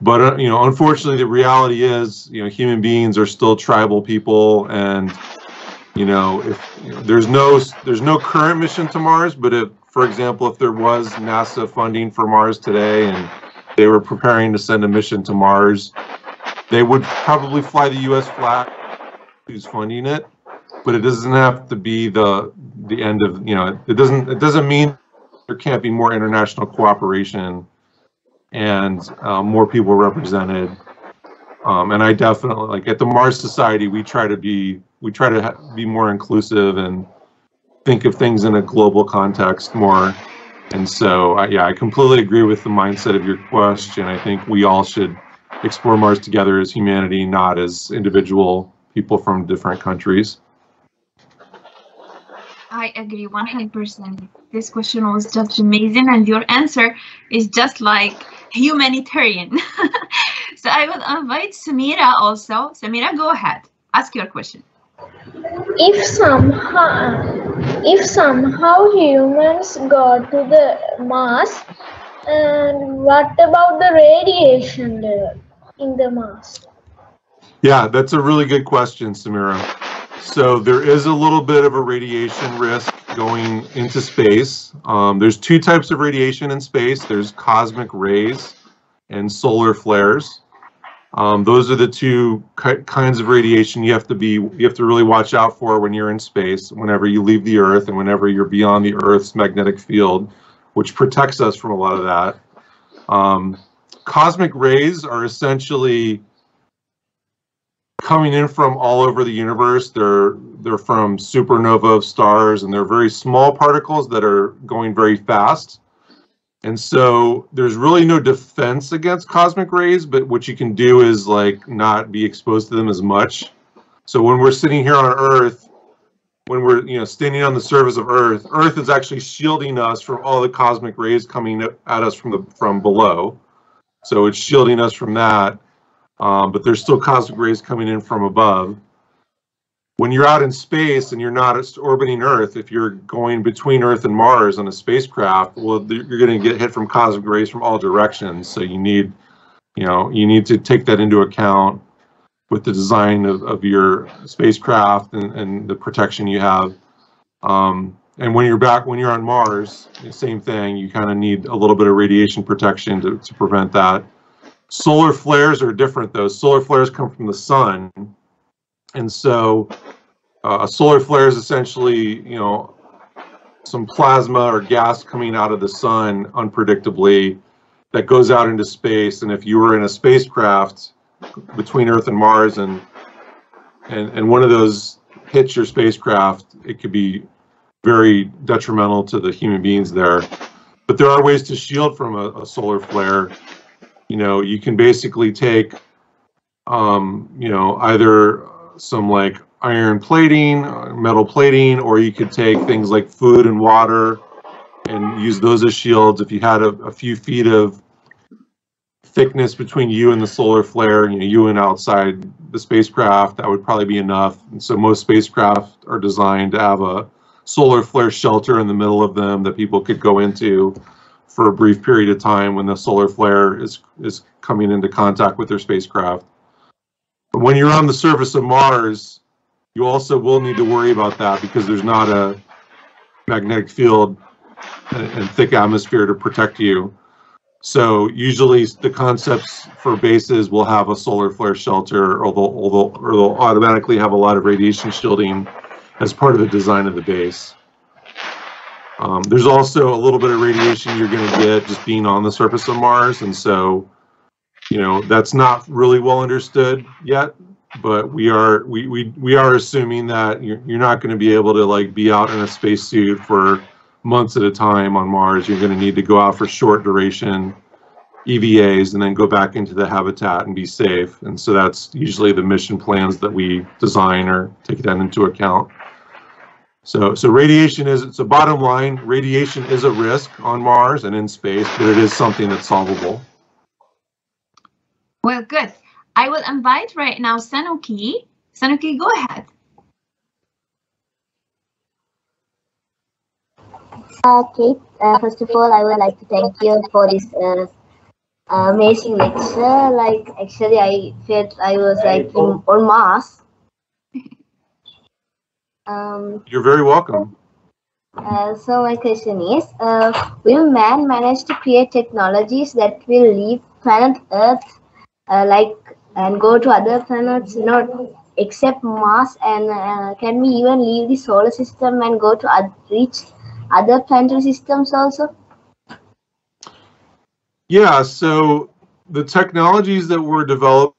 But uh, you know, unfortunately, the reality is, you know, human beings are still tribal people, and you know, if you know, there's no there's no current mission to Mars, but if, for example, if there was NASA funding for Mars today, and they were preparing to send a mission to Mars, they would probably fly the U.S. flag. Who's funding it? But it doesn't have to be the the end of you know. It doesn't it doesn't mean there can't be more international cooperation and um, more people represented. Um, and I definitely like at the Mars Society, we try to be we try to ha- be more inclusive and think of things in a global context more. And so, uh, yeah, I completely agree with the mindset of your question. I think we all should explore Mars together as humanity, not as individual people from different countries. I agree 100%. This question was just amazing, and your answer is just like humanitarian. so I will invite Samira also. Samira, go ahead. Ask your question. if somehow if somehow humans go to the Mars, and what about the radiation level in the Mars? Yeah, that's a really good question, Samira. So there is a little bit of a radiation risk going into space. Um, there's two types of radiation in space. There's cosmic rays and solar flares. Um, those are the two ki- kinds of radiation you have to be you have to really watch out for when you're in space. Whenever you leave the Earth and whenever you're beyond the Earth's magnetic field, which protects us from a lot of that. Um, cosmic rays are essentially coming in from all over the universe. They're they're from supernova of stars, and they're very small particles that are going very fast. And so there's really no defense against cosmic rays, but what you can do is like not be exposed to them as much. So when we're sitting here on Earth, when we're you know standing on the surface of Earth, Earth is actually shielding us from all the cosmic rays coming at us from the from below. So it's shielding us from that um, but there's still cosmic rays coming in from above. When you're out in space and you're not orbiting Earth, if you're going between Earth and Mars on a spacecraft, well, you're going to get hit from cosmic rays from all directions. So you need, you know, you need to take that into account with the design of, of your spacecraft and, and the protection you have. Um, and when you're back, when you're on Mars, the same thing. You kind of need a little bit of radiation protection to, to prevent that. Solar flares are different though. Solar flares come from the sun. And so uh, a solar flare is essentially, you know, some plasma or gas coming out of the sun unpredictably that goes out into space. And if you were in a spacecraft between Earth and Mars and and, and one of those hits your spacecraft, it could be very detrimental to the human beings there. But there are ways to shield from a, a solar flare. You know, you can basically take, um, you know, either some like iron plating, uh, metal plating, or you could take things like food and water and use those as shields. If you had a, a few feet of thickness between you and the solar flare, you know, you and outside the spacecraft, that would probably be enough. And so most spacecraft are designed to have a solar flare shelter in the middle of them that people could go into for a brief period of time when the solar flare is is coming into contact with their spacecraft. But when you're on the surface of Mars, you also will need to worry about that because there's not a magnetic field and, thick atmosphere to protect you. So usually the concepts for bases will have a solar flare shelter, or they'll, or they'll, or they'll automatically have a lot of radiation shielding as part of the design of the base. Um, there's also a little bit of radiation you're going to get just being on the surface of Mars, and so you know that's not really well understood yet. But we are we we, we are assuming that you're, you're not going to be able to like be out in a spacesuit for months at a time on Mars. You're going to need to go out for short duration EVAs and then go back into the habitat and be safe. And so that's usually the mission plans that we design or take that into account. So, so radiation is, it's a bottom line, radiation is a risk on Mars and in space, but it is something that's solvable. Well, good. I will invite right now Sanuki. Sanuki, go ahead. Okay, uh, first of all, I would like to thank you for this uh, amazing lecture. Like, actually, I felt I was like in, on Mars. Um, You're very welcome. uh, so my question is, uh, will man manage to create technologies that will leave planet Earth, uh, like, and go to other planets, not except Mars, and uh, can we even leave the solar system and go to oth- reach other planetary systems also? Yeah, so the technologies that were developed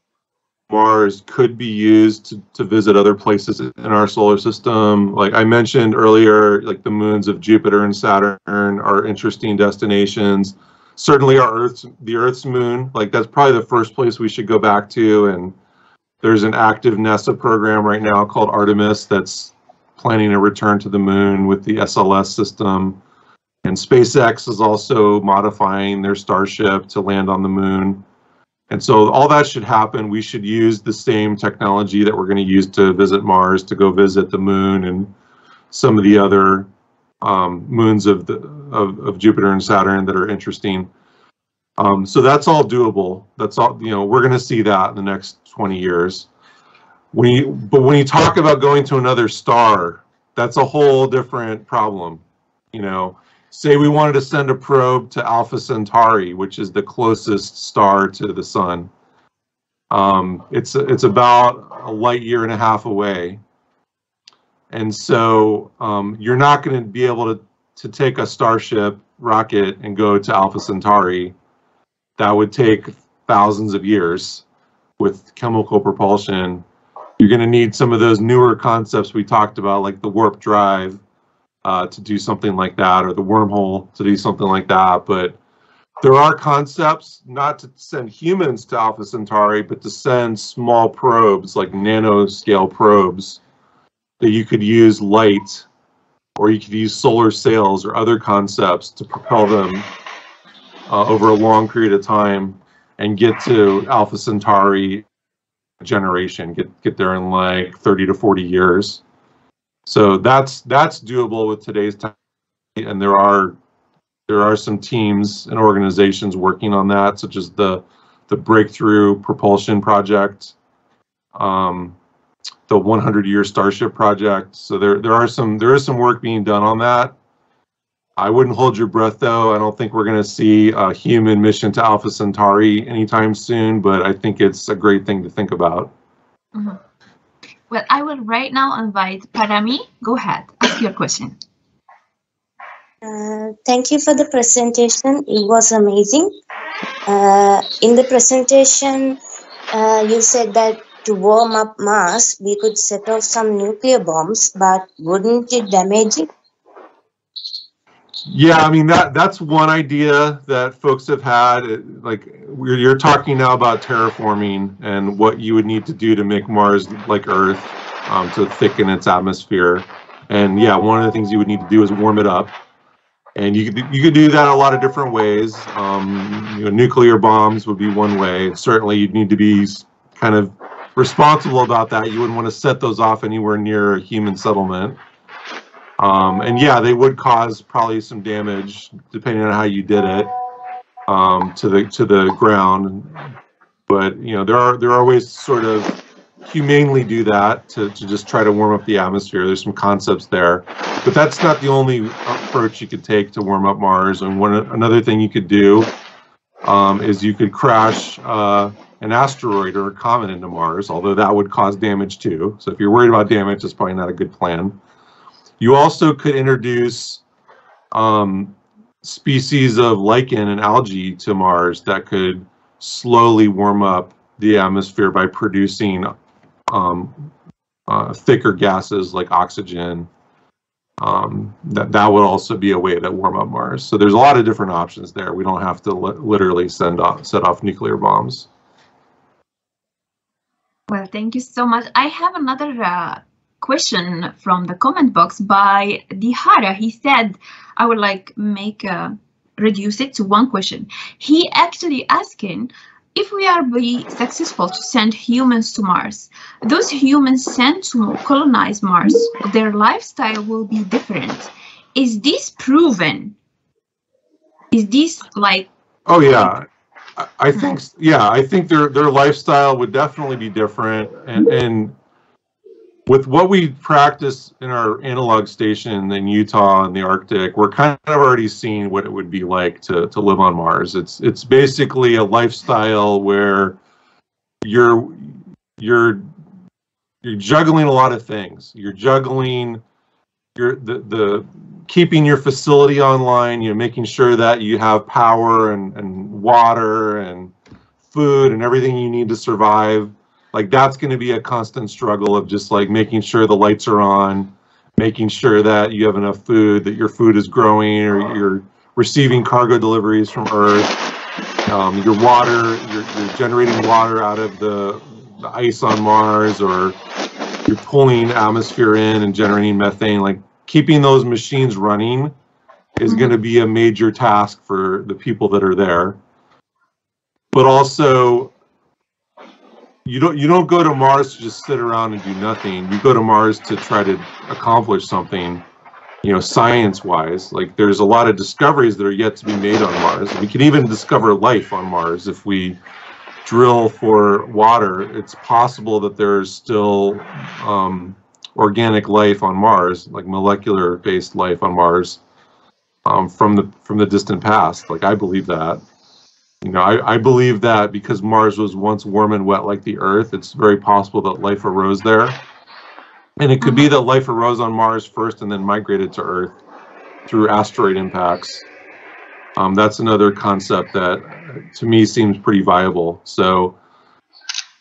Mars could be used to, to visit other places in our solar system. Like I mentioned earlier, like the moons of Jupiter and Saturn are interesting destinations. Certainly our Earth's the Earth's moon, like that's probably the first place we should go back to. And there's an active NASA program right now called Artemis that's planning a return to the moon with the SLS system. And SpaceX is also modifying their Starship to land on the moon. And so all that should happen. We should use the same technology that we're going to use to visit Mars to go visit the moon and some of the other um, moons of, the, of, of Jupiter and Saturn that are interesting. Um, so that's all doable. That's all, you know, we're going to see that in the next 20 years. When you, but when you talk about going to another star, that's a whole different problem. You know, say we wanted to send a probe to Alpha Centauri, which is the closest star to the sun. Um, it's it's about a light year and a half away, and so um, you're not going to be able to to take a Starship rocket and go to Alpha Centauri. That would take thousands of years with chemical propulsion. You're going to need some of those newer concepts we talked about, like the warp drive, uh, to do something like that, or the wormhole to do something like that. But there are concepts not to send humans to Alpha Centauri, but to send small probes, like nanoscale probes, that you could use light, or you could use solar sails or other concepts to propel them uh, over a long period of time and get to Alpha Centauri generation, get get there in like 30 to 40 years. So that's that's doable with today's time, and there are there are some teams and organizations working on that, such as the the Breakthrough Propulsion Project, um, the 100 Year Starship Project. So there there are some there is some work being done on that. I wouldn't hold your breath though. I don't think we're going to see a human mission to Alpha Centauri anytime soon, but I think it's a great thing to think about. Mhm. Well, I will right now invite Parami. Go ahead, ask your question. Uh, thank you for the presentation. It was amazing. Uh, in the presentation, uh, you said that to warm up Mars, we could set off some nuclear bombs, but wouldn't it damage it? Yeah, I mean that that's one idea that folks have had. Like you're talking now about terraforming and what you would need to do to make Mars like Earth um, to thicken its atmosphere. And yeah, one of the things you would need to do is warm it up. And you could you could do that a lot of different ways. Um, you know, nuclear bombs would be one way. Certainly, you'd need to be kind of responsible about that. You wouldn't want to set those off anywhere near a human settlement. Um, and yeah, they would cause probably some damage depending on how you did it um, to the to the ground. But you know, there are there are ways to sort of humanely do that to, to just try to warm up the atmosphere. There's some concepts there, but that's not the only approach you could take to warm up Mars. And one another thing you could do um, is you could crash uh, an asteroid or a comet into Mars, although that would cause damage too. So if you're worried about damage, it's probably not a good plan. You also could introduce um, species of lichen and algae to Mars that could slowly warm up the atmosphere by producing um, uh, thicker gases like oxygen. Um, that that would also be a way to warm up Mars. So there's a lot of different options there. We don't have to li- literally send off set off nuclear bombs. Well, thank you so much. I have another uh, question from the comment box by Dihara. He said, I would like make uh, reduce it to one question. He actually asking if we are be successful to send humans to Mars, those humans sent to colonize Mars, their lifestyle will be different. Is this proven? Is this like Oh yeah, I, think yeah, I think their their lifestyle would definitely be different, and and with what we practice in our analog station in Utah and the Arctic, we're kind of already seeing what it would be like to to live on Mars. It's it's basically a lifestyle where you're you're you're juggling a lot of things. You're juggling your the the keeping your facility online, you know, making sure that you have power and, and water and food and everything you need to survive. Like that's going to be a constant struggle of just like making sure the lights are on, making sure that you have enough food, that your food is growing, or you're receiving cargo deliveries from Earth. Um, your water, you're, you're generating water out of the, the ice on Mars, or you're pulling atmosphere in and generating methane. Like keeping those machines running is Mhm. going to be a major task for the people that are there. But also, you don't you don't go to Mars to just sit around and do nothing. You go to Mars to try to accomplish something, you know, science wise. Like there's a lot of discoveries that are yet to be made on Mars. We can even discover life on Mars if we drill for water. It's possible that there's still um, organic life on Mars, like molecular based life on Mars, um, from the from the distant past. Like I believe that. You know, I, I believe that because Mars was once warm and wet like the Earth, it's very possible that life arose there. And it could be that life arose on Mars first and then migrated to Earth through asteroid impacts. Um, that's another concept that to me seems pretty viable. So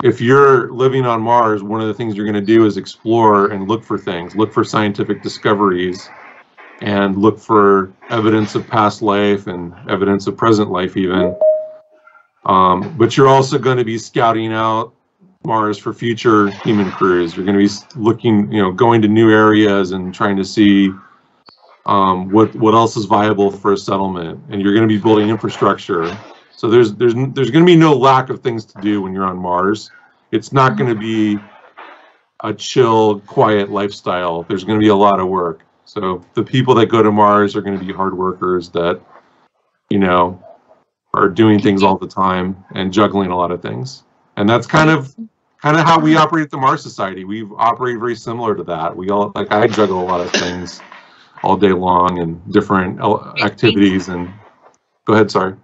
if you're living on Mars, one of the things you're going to do is explore and look for things, look for scientific discoveries, and look for evidence of past life and evidence of present life, even. Um, but you're also going to be scouting out Mars for future human crews. You're going to be looking, you know, going to new areas and trying to see um, what what else is viable for a settlement. And you're going to be building infrastructure. So there's there's there's going to be no lack of things to do when you're on Mars. It's not going to mm-hmm. be a chill, quiet lifestyle. There's going to be a lot of work. So the people that go to Mars are going to be hard workers that, you know, are doing things all the time and juggling a lot of things. And that's kind of kind of how we operate at the Mars Society. We operate very similar to that. We all like I juggle a lot of things. all day long and different uh, activities and go ahead sorry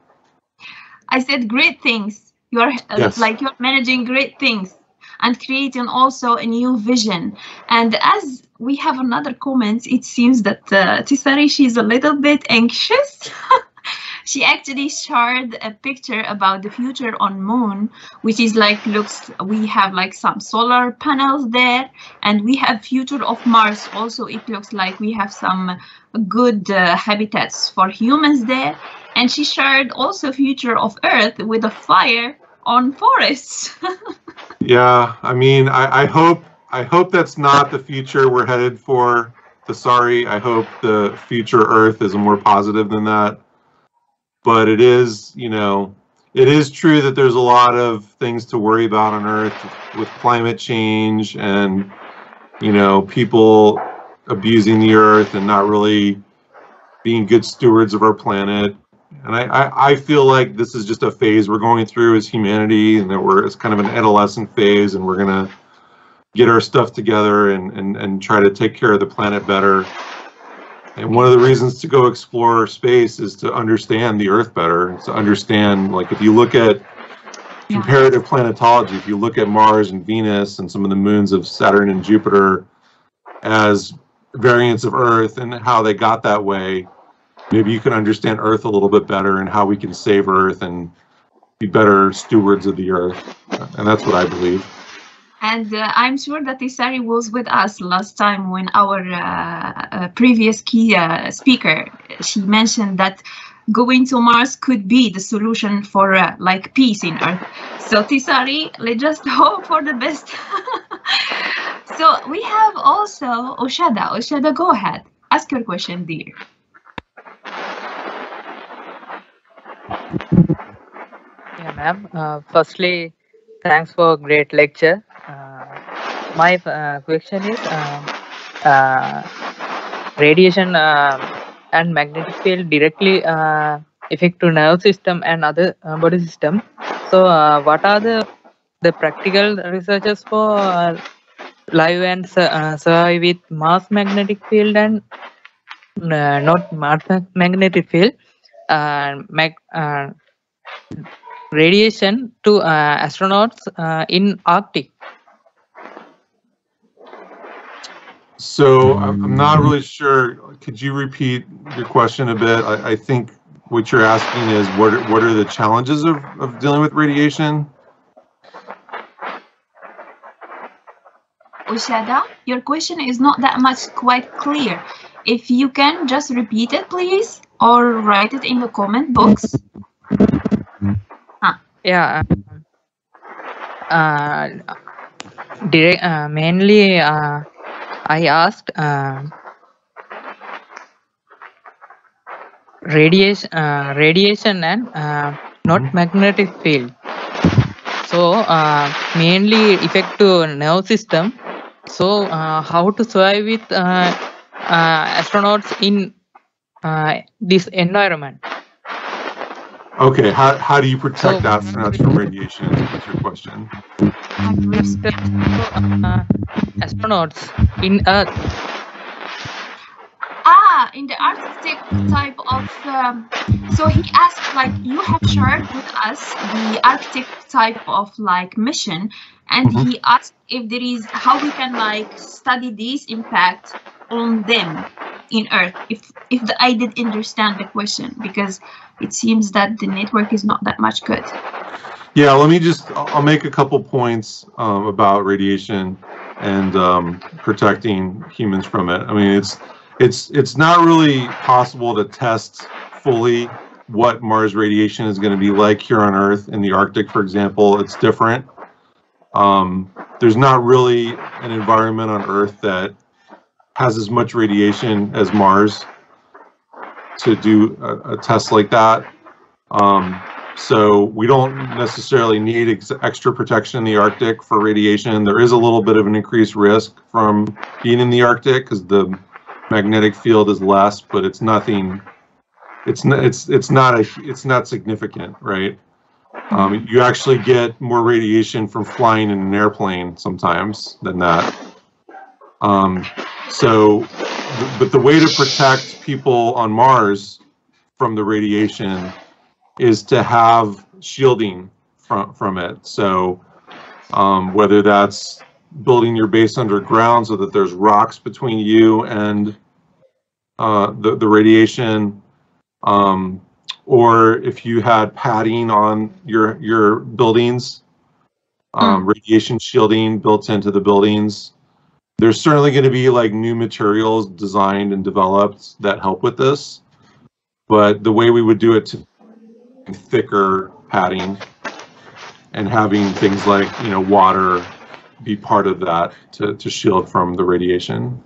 I said great things. You're uh, Yes. like you're managing great things and creating also a new vision. And as we have another comment, it seems that uh, Tisari she's a little bit anxious. she actually shared a picture about the future on moon which is like looks we have like some solar panels there and we have future of mars also it looks like we have some good uh, habitats for humans there and she shared also future of earth with a fire on forests Yeah, I mean, I, I hope I hope that's not the future we're headed for. The sorry, I hope the future Earth is more positive than that. But it is, you know, it is true that there's a lot of things to worry about on Earth with climate change and, you know, people abusing the Earth and not really being good stewards of our planet. And I, I, I feel like this is just a phase we're going through as humanity, and that we're it's kind of an adolescent phase, and we're gonna get our stuff together and, and, and try to take care of the planet better. And one of the reasons to go explore space is to understand the Earth better. To understand, like, if you look at comparative planetology, if you look at Mars and Venus and some of the moons of Saturn and Jupiter as variants of Earth and how they got that way, maybe you can understand Earth a little bit better and how we can save Earth and be better stewards of the Earth. And that's what I believe. And uh, I'm sure that Isari was with us last time when our uh, uh, previous key uh, speaker, she mentioned that going to Mars could be the solution for uh, like peace in Earth. So Tisari, let's just hope for the best. so we have also Oshada. Oshada, go ahead. Ask your question, dear. Yeah, ma'am. Uh, firstly, thanks for great lecture. Uh, my uh, question is, uh, uh, radiation uh, and magnetic field directly uh, affect to nerve system and other uh, body system. So, what are the the practical researches for live and survive with mass magnetic field and not mass magnetic field? Uh, mag, radiation to uh, astronauts uh, in Arctic. So I'm, I'm not really sure. Could you repeat your question a bit? I, I think what you're asking is what are, what are the challenges of, of dealing with radiation? Oshada, your question is not that much quite clear. If you can just repeat it, please, or write it in the comment box. Yeah. Uh, uh, direct, uh, mainly, uh, I asked uh, radiation, uh, radiation and uh, not magnetic field. So uh, mainly effect to nerve system. So uh, how to survive with uh, uh, astronauts in uh, this environment? Okay, how, how do you protect So- astronauts from radiation? That's your question. Respect to, uh, astronauts in Earth. Ah, in the Arctic type of. Um, so he asked, like, you have shared with us the Arctic type of like mission, and Mhm. he asked if there is how we can like study this impact on them in Earth. If if the, I did understand the question, because it seems that the network is not that much good. Yeah, let me just, I'll make a couple points um, about radiation and um, protecting humans from it. I mean, it's, it's, it's not really possible to test fully what Mars radiation is going to be like here on Earth. In the Arctic, for example, it's different. Um, there's not really an environment on Earth that has as much radiation as Mars to do a, a test like that. Um, so we don't necessarily need ex- extra protection in the Arctic for radiation. There is a little bit of an increased risk from being in the Arctic because the magnetic field is less, but it's nothing. It's not. It's it's not a. It's not significant, right? Um, you actually get more radiation from flying in an airplane sometimes than that. Um, so but the way to protect people on Mars from the radiation is to have shielding from from it. So um, whether that's building your base underground so that there's rocks between you and uh, the the radiation, um, or if you had padding on your your buildings, um, radiation shielding built into the buildings. There's certainly going to be like new materials designed and developed that help with this, but the way we would do it to thicker padding and having things like you know water be part of that to, to shield from the radiation.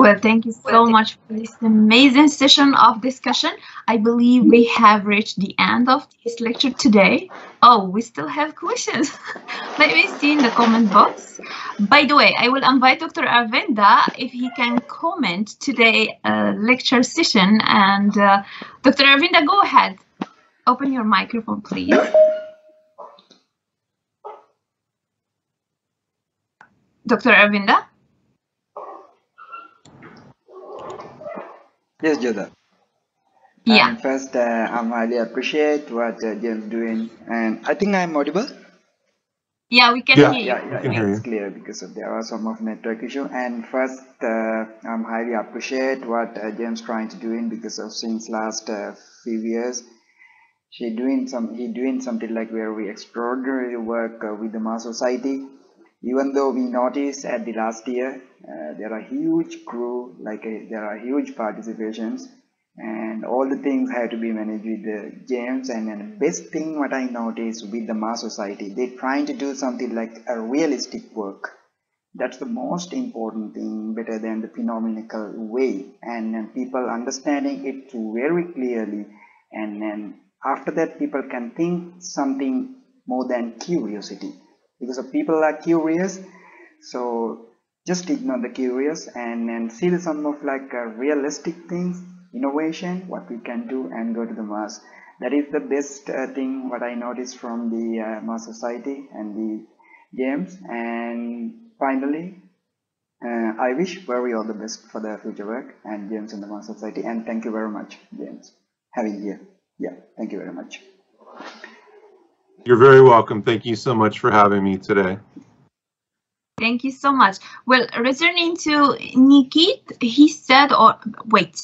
Well, thank you so much for this amazing session of discussion. I believe we have reached the end of this lecture today. Oh, we still have questions. Let me see in the comment box. By the way, I will invite Dr. Arvinda if he can comment today uh, lecture session. And uh, Dr. Arvinda, go ahead. Open your microphone, please. Dr. Arvinda? Yes, Jada. Yeah. And first, uh, I'm highly appreciate what uh, James doing, and I think I'm audible. Yeah, we can Yeah, hear you. Yeah, yeah, can yeah, it's you. clear because of there are some of network issue. And first, uh, I'm highly appreciate what uh, James trying to doing because of since last uh, few years, she doing some he doing something like very extraordinary work uh, with the Mars Society. Even though we noticed at the last year, uh, there are huge crew, like uh, there are huge participations, and all the things have to be managed with the James. And then the best thing what I noticed with the Mars Society, they're trying to do something like a realistic work. That's the most important thing, better than the phenomenal way, and then people understanding it very clearly, and then after that people can think something more than curiosity because of people are curious. So just ignore the curious and then see the some of like uh, realistic things innovation what we can do and go to the mars. That is the best uh, thing what i noticed from the uh, mars society and the James. And finally uh, i wish very all the best for the future work and james in the mars society. And thank you very much james having here yeah thank you very much You're very welcome. Thank you so much for having me today. Thank you so much. Well, returning to Nikit, he said, or wait,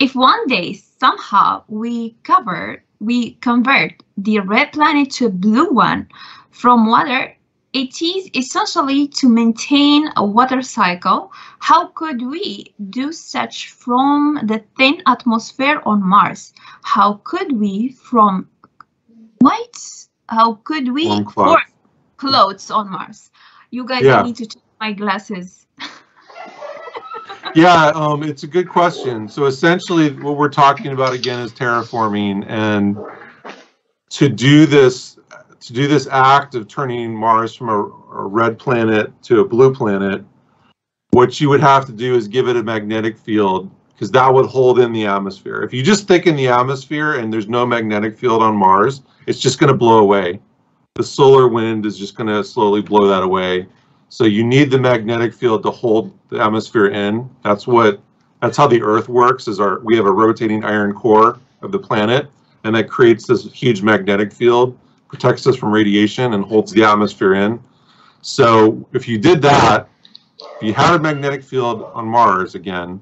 if one day somehow we cover, we convert the red planet to a blue one from water, it is essentially to maintain a water cycle. How could we do such from the thin atmosphere on Mars? How could we from what? How could we warm clothes on Mars? You guys, Yeah. I need to check my glasses. Yeah, um, it's a good question. So essentially, what we're talking about again is terraforming, and to do this, to do this act of turning Mars from a, a red planet to a blue planet, what you would have to do is give it a magnetic field because that would hold in the atmosphere. If you just thicken the atmosphere and there's no magnetic field on Mars, it's just going to blow away. The solar wind is just going to slowly blow that away. So you need the magnetic field to hold the atmosphere in. That's what that's how the Earth works. Is our we have a rotating iron core of the planet, and that creates this huge magnetic field, protects us from radiation, and holds the atmosphere in. So if you did that, if you had a magnetic field on Mars again,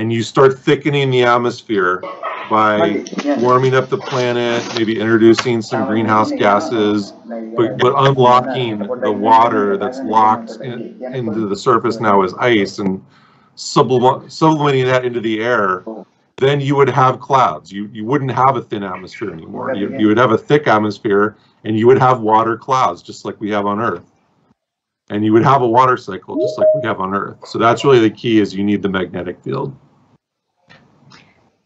and you start thickening the atmosphere by warming up the planet, maybe introducing some greenhouse gases, but, but unlocking the water that's locked in, into the surface now as ice and sublimating that into the air, then you would have clouds. You you wouldn't have a thin atmosphere anymore. You, you would have a thick atmosphere and you would have water clouds just like we have on Earth. And you would have a water cycle just like we have on Earth. So that's really the key is you need the magnetic field.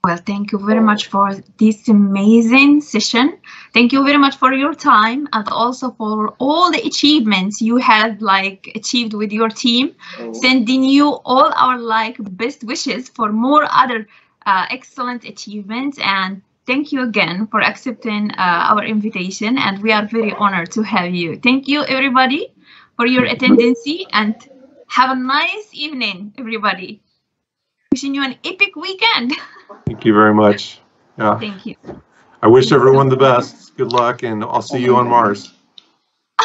Well, thank you very much for this amazing session. Thank you very much for your time and also for all the achievements you have like achieved with your team. Sending you all our like best wishes for more other uh, excellent achievements and thank you again for accepting uh, our invitation and we are very honored to have you. Thank you everybody for your attendance and have a nice evening everybody. Wishing you an epic weekend. Thank you very much. Yeah. Thank you. I wish everyone the best. Good luck, and I'll see you on Mars.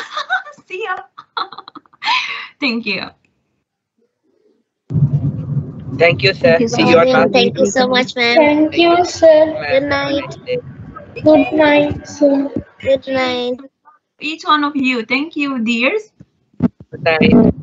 See ya. Thank you. Thank you, sir. Thank you, See you on Thank Mars. Thank you so much, ma'am. Thank you, sir. Good night. Good night, sir. Good night. Each one of you. Thank you, dears. Good night.